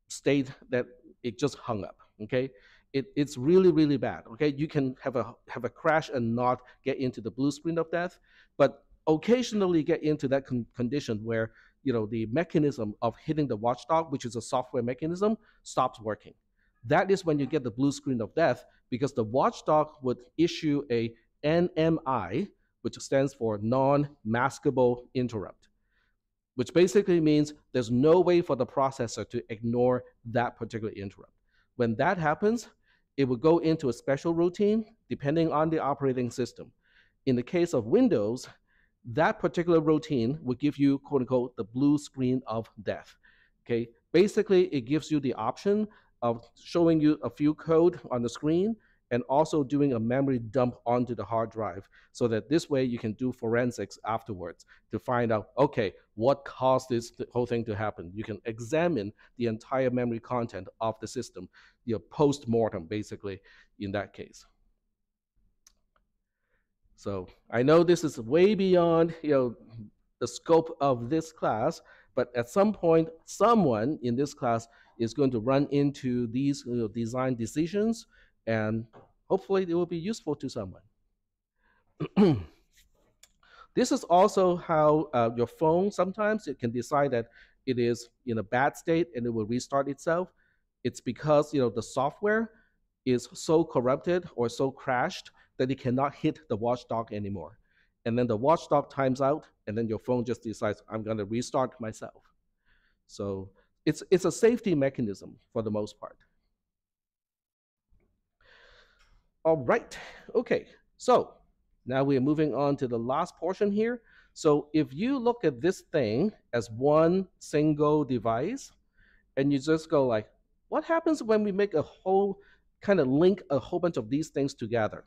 state that it just hung up. Okay, it, it's really really bad. Okay, you can have a have a crash and not get into the blue screen of death, but occasionally get into that con condition where you know the mechanism of hitting the watchdog, which is a software mechanism, stops working. That is when you get the blue screen of death because the watchdog would issue a NMI, which stands for non-maskable interrupt, which basically means there's no way for the processor to ignore that particular interrupt. When that happens, it will go into a special routine depending on the operating system. In the case of Windows, that particular routine will give you quote unquote the blue screen of death. Okay, basically it gives you the option of showing you a few code on the screen and also doing a memory dump onto the hard drive so that this way you can do forensics afterwards to find out, okay, what caused this whole thing to happen. You can examine the entire memory content of the system, your post-mortem basically in that case. So I know this is way beyond you know, the scope of this class, but at some point, someone in this class is going to run into these you know, design decisions and hopefully it will be useful to someone. this is also how uh, your phone sometimes it can decide that it is in a bad state and it will restart itself. It's because you know the software is so corrupted or so crashed that it cannot hit the watchdog anymore. And then the watchdog times out, and then your phone just decides, I'm going to restart myself. So it's, it's a safety mechanism for the most part. All right, okay, so now we are moving on to the last portion here. So if you look at this thing as one single device, and you just go like, what happens when we make a whole kind of link a whole bunch of these things together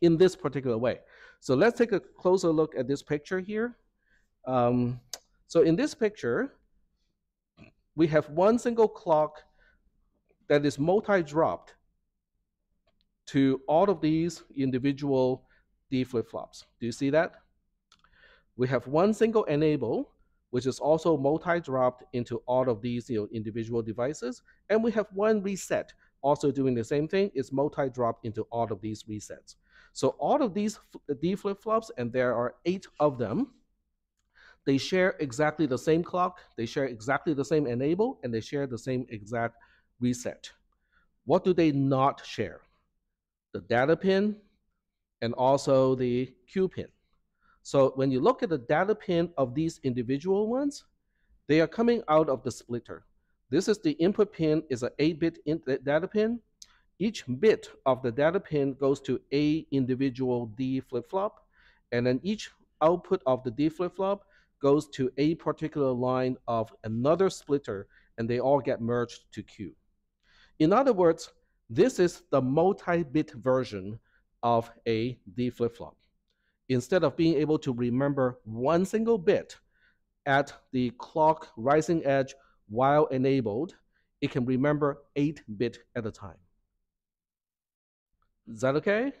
in this particular way? So let's take a closer look at this picture here. Um, so in this picture, we have one single clock that is multi-dropped to all of these individual D flip-flops. Do you see that? We have one single enable, which is also multi-dropped into all of these you know, individual devices. And we have one reset, also doing the same thing, is multi-dropped into all of these resets. So all of these D flip-flops, and there are eight of them, they share exactly the same clock, they share exactly the same enable, and they share the same exact reset. What do they not share? the data pin, and also the Q pin. So when you look at the data pin of these individual ones, they are coming out of the splitter. This is the input pin is an 8-bit uh, data pin. Each bit of the data pin goes to a individual D flip-flop, and then each output of the D flip-flop goes to a particular line of another splitter, and they all get merged to Q. In other words, this is the multi-bit version of a D flip-flop. Instead of being able to remember one single bit at the clock rising edge while enabled, it can remember 8 bit at a time. Is that okay?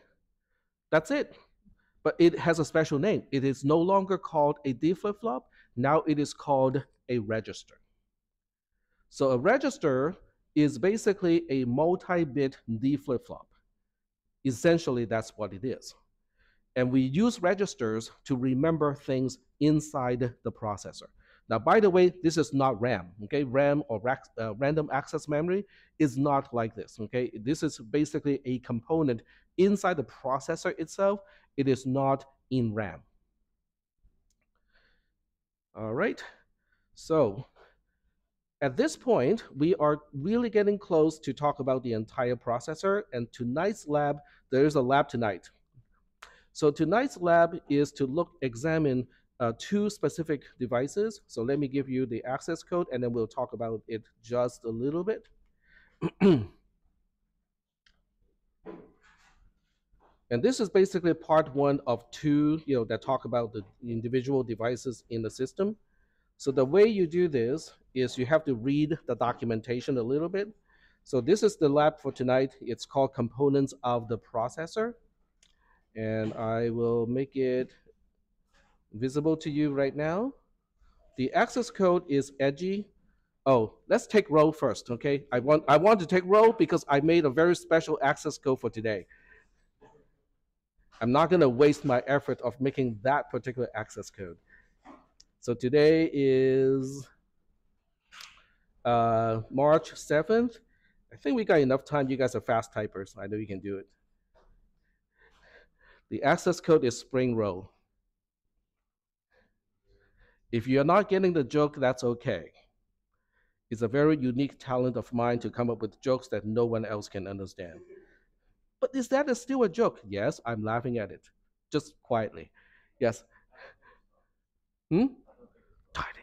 That's it. But it has a special name. It is no longer called a D flip flop. Now it is called a register. So a register is basically a multi-bit D flip flop. Essentially, that's what it is. And we use registers to remember things inside the processor. Now, by the way, this is not RAM, okay? RAM or uh, random access memory is not like this, okay? This is basically a component inside the processor itself. It is not in RAM. All right, so at this point, we are really getting close to talk about the entire processor. And tonight's lab, there is a lab tonight. So tonight's lab is to look, examine uh, two specific devices. So let me give you the access code, and then we'll talk about it just a little bit. and this is basically part one of two, you know, that talk about the individual devices in the system. So the way you do this is you have to read the documentation a little bit. So this is the lab for tonight. It's called Components of the Processor. And I will make it visible to you right now. The access code is edgy. Oh, let's take row first, okay? I want, I want to take row because I made a very special access code for today. I'm not gonna waste my effort of making that particular access code. So today is uh, March 7th. I think we got enough time. You guys are fast typers. I know you can do it. The access code is Spring Roll. If you're not getting the joke, that's okay. It's a very unique talent of mine to come up with jokes that no one else can understand. But is that still a joke? Yes, I'm laughing at it. Just quietly. Yes. Hmm? Tidy.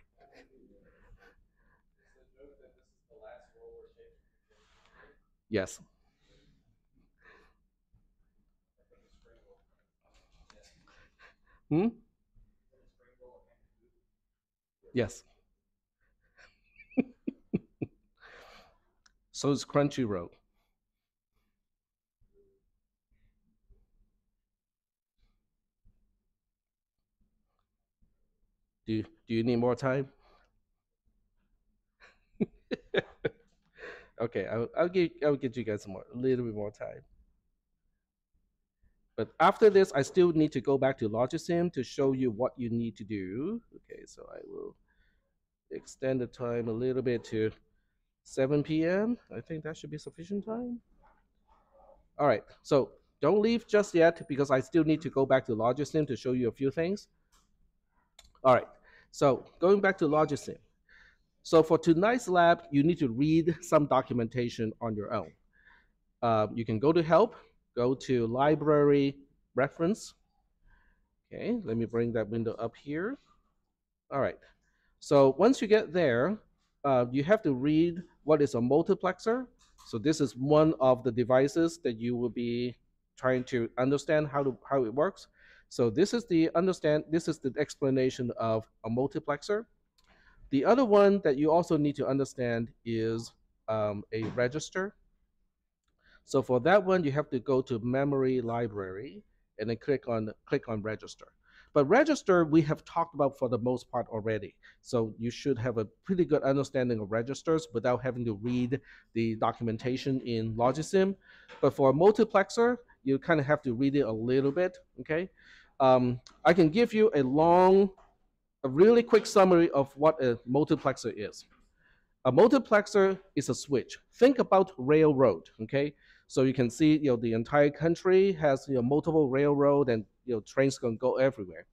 Yes. Hmm? Yes. so is Crunchyroll. Do you, do you need more time? Okay, I'll, I'll give I'll get you guys more a little bit more time. But after this, I still need to go back to Logisim to show you what you need to do. Okay, so I will extend the time a little bit to 7 p.m. I think that should be sufficient time. All right, so don't leave just yet because I still need to go back to Logisim to show you a few things. All right, so going back to Logisim. So for tonight's lab, you need to read some documentation on your own. Uh, you can go to help, go to library reference. Okay, let me bring that window up here. All right, so once you get there, uh, you have to read what is a multiplexer. So this is one of the devices that you will be trying to understand how to how it works. So this is the understand this is the explanation of a multiplexer. The other one that you also need to understand is um, a register. So for that one, you have to go to memory library and then click on click on register. But register we have talked about for the most part already. So you should have a pretty good understanding of registers without having to read the documentation in Logisim. But for a multiplexer, you kind of have to read it a little bit, okay? Um, I can give you a long a really quick summary of what a multiplexer is. A multiplexer is a switch. Think about railroad, okay? So you can see, you know, the entire country has you know, multiple railroad and you know, trains can go everywhere.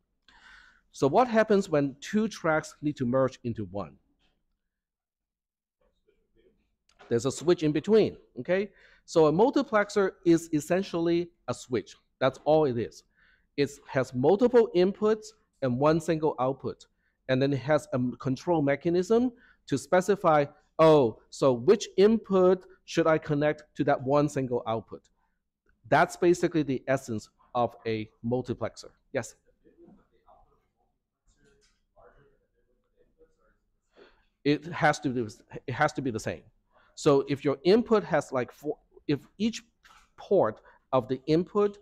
So what happens when two tracks need to merge into one? There's a switch in between, okay? So a multiplexer is essentially a switch. That's all it is. It has multiple inputs and one single output. And then it has a control mechanism to specify, oh, so which input should I connect to that one single output? That's basically the essence of a multiplexer. Yes? It has to be, it has to be the same. So if your input has like four, if each port of the input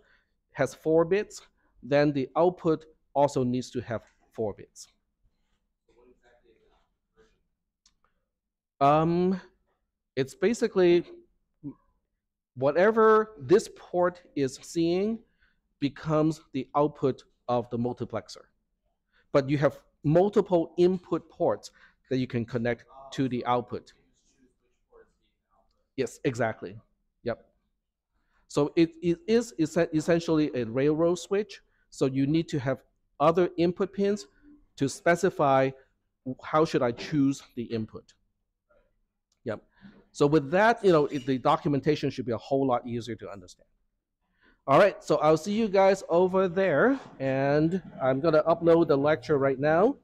has four bits, then the output also needs to have four bits. Um, it's basically whatever this port is seeing becomes the output of the multiplexer. But you have multiple input ports that you can connect to the output. Yes, exactly. Yep. So it, it is essentially a railroad switch. So you need to have other input pins to specify how should I choose the input. Yep. So with that, you know, the documentation should be a whole lot easier to understand. All right, so I'll see you guys over there, and I'm gonna upload the lecture right now.